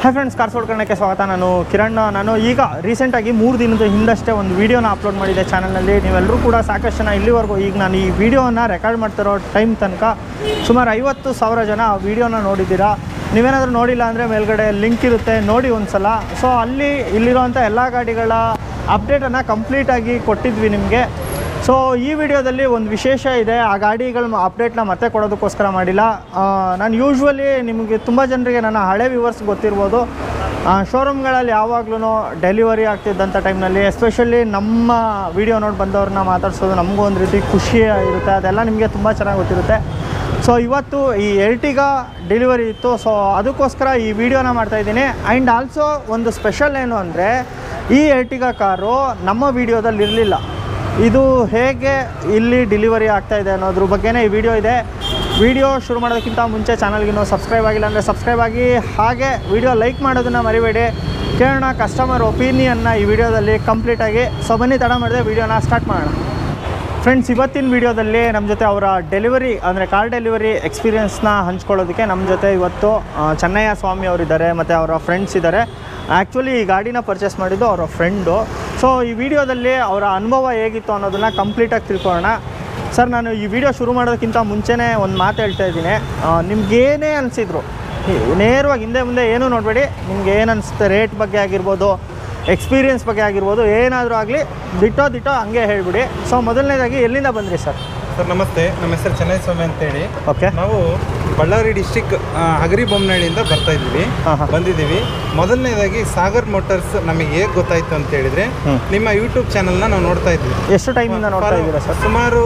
Hi friends cars ಹೊಡ್ಕೊಳ್ಳೋಕ್ಕೆ ಸ್ವಾಗತ. ನಾನು ಕಿರಣ್ ನಾನು ಈಗ ರೀಸೆಂಟಾಗಿ ಮೂರು ದಿನದ ಹಿಂದಷ್ಟೇ ಒಂದು ವೀಡಿಯೋನ ಅಪ್ಲೋಡ್ ಮಾಡಿದೆ ಚಾನಲ್ನಲ್ಲಿ ನೀವೆಲ್ಲರೂ ಕೂಡ ಸಾಕಷ್ಟು ಜನ ಇಲ್ಲಿವರೆಗೂ ಈಗ ನಾನು ಈ ವಿಡಿಯೋನ ರೆಕಾರ್ಡ್ ಮಾಡ್ತಿರೋ ಟೈಮ್ ತನಕ ಸುಮಾರು ಐವತ್ತು ಸಾವಿರ ಜನ ಆ ವಿಡಿಯೋನ ನೋಡಿದ್ದೀರಾ. ನೀವೇನಾದರೂ ನೋಡಿಲ್ಲ ಅಂದರೆ ಮೇಲ್ಗಡೆ ಲಿಂಕ್ ಇರುತ್ತೆ. ನೋಡಿ ಒಂದು ಸಲ ಸೊ ಅಲ್ಲಿ ಇಲ್ಲಿರುವಂಥ ಎಲ್ಲ ಗಾಡಿಗಳ ಅಪ್ಡೇಟನ್ನು ಕಂಪ್ಲೀಟಾಗಿ ಕೊಟ್ಟಿದ್ವಿ ನಿಮಗೆ. ಸೊ ಈ ವಿಡಿಯೋದಲ್ಲಿ ಒಂದು ವಿಶೇಷ ಇದೆ. ಆ ಗಾಡಿಗಳ ಅಪ್ಡೇಟ್ನ ಮತ್ತೆ ಕೊಡೋದಕ್ಕೋಸ್ಕರ ಮಾಡಿಲ್ಲ. ನಾನು ಯೂಶ್ವಲಿ ನಿಮಗೆ ತುಂಬ ಜನರಿಗೆ ನನ್ನ ಹಳೆ ವ್ಯೂವರ್ಸ್ ಗೊತ್ತಿರ್ಬೋದು. ಶೋರೂಮ್ಗಳಲ್ಲಿ ಯಾವಾಗಲೂ ಡೆಲಿವರಿ ಆಗ್ತಿದ್ದಂಥ ಟೈಮ್ನಲ್ಲಿ ಎಸ್ಪೆಷಲಿ ನಮ್ಮ ವಿಡಿಯೋ ನೋಡಿ ಬಂದವ್ರನ್ನ ಮಾತಾಡ್ಸೋದು ನಮಗೂ ಒಂದು ರೀತಿ ಖುಷಿ ಇರುತ್ತೆ ಅದೆಲ್ಲ ನಿಮಗೆ ತುಂಬ ಚೆನ್ನಾಗಿ ಗೊತ್ತಿರುತ್ತೆ. ಸೊ ಇವತ್ತು ಈ ಎರ್ಟಿಗ ಡೆಲಿವರಿ ಇತ್ತು. ಸೊ ಅದಕ್ಕೋಸ್ಕರ ಈ ವಿಡಿಯೋನ ಮಾಡ್ತಾಯಿದ್ದೀನಿ ಆ್ಯಂಡ್ ಆಲ್ಸೋ ಒಂದು ಸ್ಪೆಷಲ್ ಏನು ಅಂದರೆ, ಈ ಎರ್ಟಿಗ ಕಾರು ನಮ್ಮ ವಿಡಿಯೋದಲ್ಲಿ ಇರಲಿಲ್ಲ ಇದು ಹೇಗೆ ಇಲ್ಲಿ ಡೆಲಿವರಿ ಆಗ್ತಾ ಇದೆ ಅನ್ನೋದ್ರ ಬಗ್ಗೆನೇ ಈ ವಿಡಿಯೋ ಇದೆ. ವಿಡಿಯೋ ಶುರು ಮಾಡೋದಕ್ಕಿಂತ ಮುಂಚೆ ಚಾನಲ್ಗಿನ್ನೂ ಸಬ್ಸ್ಕ್ರೈಬ್ ಆಗಿಲ್ಲ ಅಂದರೆ ಸಬ್ಸ್ಕ್ರೈಬ್ ಆಗಿ. ಹಾಗೆ ವಿಡಿಯೋ ಲೈಕ್ ಮಾಡೋದನ್ನು ಮರಿಬೇಡಿ. ಕೇಳೋಣ ಕಸ್ಟಮರ್ ಒಪಿನಿಯನ್ನ ಈ ವಿಡಿಯೋದಲ್ಲಿ ಕಂಪ್ಲೀಟಾಗಿ ಸೊ ಬನ್ನಿ, ತಡ ಮಾಡಿದೆ ವಿಡಿಯೋನ ಸ್ಟಾರ್ಟ್ ಮಾಡೋಣ. ಫ್ರೆಂಡ್ಸ್ ಇವತ್ತಿನ ವಿಡಿಯೋದಲ್ಲಿ ನಮ್ಮ ಜೊತೆ ಅವರ ಡೆಲಿವರಿ ಅಂದರೆ ಕಾರ್ ಡೆಲಿವರಿ ಎಕ್ಸ್ಪೀರಿಯನ್ಸ್ನ ಹಂಚ್ಕೊಳ್ಳೋದಕ್ಕೆ ನಮ್ಮ ಜೊತೆ ಇವತ್ತು ಚೆನ್ನಯ್ಯ ಸ್ವಾಮಿ ಅವರಿದ್ದಾರೆ, ಮತ್ತು ಅವರ ಫ್ರೆಂಡ್ಸ್ ಇದ್ದಾರೆ. ಆ್ಯಕ್ಚುಲಿ ಈ ಗಾಡಿನ ಪರ್ಚೇಸ್ ಮಾಡಿದ್ದು ಅವರ ಫ್ರೆಂಡು ಸೊ ಈ ವಿಡಿಯೋದಲ್ಲಿ ಅವರ ಅನುಭವ ಹೇಗಿತ್ತು ಅನ್ನೋದನ್ನು ಕಂಪ್ಲೀಟಾಗಿ ತಿಳ್ಕೊಳ್ಳೋಣ. ಸರ್ ನಾನು ಈ ವಿಡಿಯೋ ಶುರು ಮಾಡೋದಕ್ಕಿಂತ ಮುಂಚೆನೇ ಒಂದು ಮಾತು ಹೇಳ್ತಾ ಇದ್ದೀನಿ. ನಿಮ್ಗೇನೇ ಅನಿಸಿದ್ರು, ನೇರವಾಗಿ ಹಿಂದೆ ಮುಂದೆ ಏನೂ ನೋಡಬೇಡಿ. ನಿಮ್ಗೆ ಏನು ಅನಿಸುತ್ತೆ ರೇಟ್ ಬಗ್ಗೆ ಆಗಿರ್ಬೋದು ಎಕ್ಸ್ಪೀರಿಯನ್ಸ್ ಬಗ್ಗೆ ಆಗಿರ್ಬೋದು, ಏನಾದರೂ ಆಗಲಿ, ದಿಟ್ಟೋ ದಿಟ್ಟೋ ಹಂಗೆ ಹೇಳಿಬಿಡಿ. ಸೊ ಮೊದಲನೇದಾಗಿ ಎಲ್ಲಿಂದ ಬಂದ್ರಿ ಸರ್ ಸರ್ ನಮಸ್ತೆ. ನಮ್ಮ ಹೆಸರು ಚೆನ್ನೈ ಸ್ವಾಮಿ ಅಂತೇಳಿ. ಓಕೆ ನಾವು ಬಳ್ಳಾರಿ ಡಿಸ್ಟಿಕ್ ಹಗರಿ ಬೊಮ್ಮನಹಳ್ಳಿಯಿಂದ ಬರ್ತಾ ಇದ್ದೀವಿ. ಬಂದಿದ್ದೀವಿ. ಮೊದಲನೇದಾಗಿ ಸಾಗರ್ ಮೋಟರ್ಸ್ ನಮಗೆ ಹೇಗೆ ಗೊತ್ತಾಯ್ತು ಅಂತ ಹೇಳಿದ್ರೆ. ನಿಮ್ಮ ಯೂಟ್ಯೂಬ್ ಚಾನಲ್ನ ನಾವು ನೋಡ್ತಾ ಇದ್ವಿ. ಎಷ್ಟು ಟೈಮಿಂದ ನೋಡ್ತಾ ಇದ್ದೀರಾ ಸರ್? ಸುಮಾರು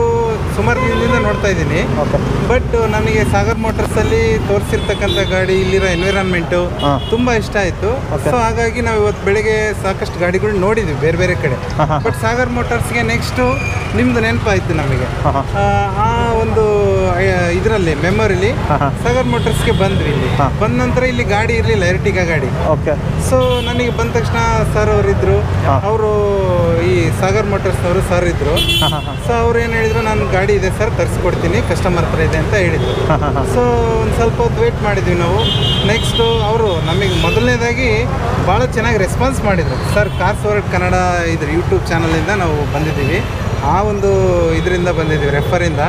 ಸುಮಾರು ದಿನದಿಂದ ನೋಡ್ತಾ ಇದ್ದೀನಿ ಬಟ್ ನನಗೆ ಸಾಗರ್ ಮೋಟರ್ಸಲ್ಲಿ ತೋರಿಸಿರ್ತಕ್ಕಂಥ ಗಾಡಿ ಇಲ್ಲಿರೋ ಎನ್ವಿರಾನ್ಮೆಂಟು. ತುಂಬಾ ಇಷ್ಟ ಆಯ್ತು. ಸೊ ಹಾಗಾಗಿ ನಾವು ಇವತ್ತು ಬೆಳಿಗ್ಗೆ ಸಾಕಷ್ಟು ಗಾಡಿಗಳು ನೋಡಿದ್ವಿ ಬೇರೆ ಬೇರೆ ಕಡೆ. ಬಟ್ ಸಾಗರ್ ಮೋಟರ್ಸ್ಗೆ ನೆಕ್ಸ್ಟು ನಿಮ್ದು ನೆನಪಾಯ್ತು ನಮಗೆ ಆ, ಒಂದು ಇದರಲ್ಲಿ ಮೆಮೊರಿಲಿ. ಸಾಗರ್ ಮೋಟರ್ಸ್ಗೆ ಬಂದ್ವಿ ಇಲ್ಲಿ. ಬಂದ ನಂತರ ಇಲ್ಲಿ ಗಾಡಿ ಇರಲಿಲ್ಲ ಎರ್ಟಿಗಾ ಗಾಡಿ ಓಕೆ ಸೊ ನನಗೆ ಬಂದ ತಕ್ಷಣ ಸರ್ ಅವರಿದ್ರು. ಅವರು ಈ ಸಾಗರ್ ಮೋಟರ್ಸ್ ಅವರು ಸರ್ ಹಾಂ ಸೊ ಅವ್ರು ಏನು ಹೇಳಿದ್ರು ನಾನು ಗಾಡಿ ಇದೆ ಸರ್ ತರಿಸ್ಕೊಡ್ತೀನಿ ಕಸ್ಟಮರ್ ಹತ್ರ ಇದೆ ಅಂತ ಹೇಳಿದ್ರು. ಸೊ ಒಂದು ಸ್ವಲ್ಪ ಹೊತ್ತು ವೇಟ್ ಮಾಡಿದ್ವಿ ನಾವು. ನೆಕ್ಸ್ಟು ಅವರು ನಮಗೆ ಮೊದಲನೇದಾಗಿ ಭಾಳ ಚೆನ್ನಾಗಿ ರೆಸ್ಪಾನ್ಸ್ ಮಾಡಿದರು. ಸರ್ ಕಾರ್ಸ್ ವರ್ಡ್ ಕನ್ನಡ ಇದ್ರ ಯೂಟ್ಯೂಬ್ ಚಾನಲಿಂದ ನಾವು ಬಂದಿದ್ದೀವಿ. ಆ ಒಂದು ಇದರಿಂದ ಬಂದಿದ್ದೀವಿ ರೆಫರಿಂದ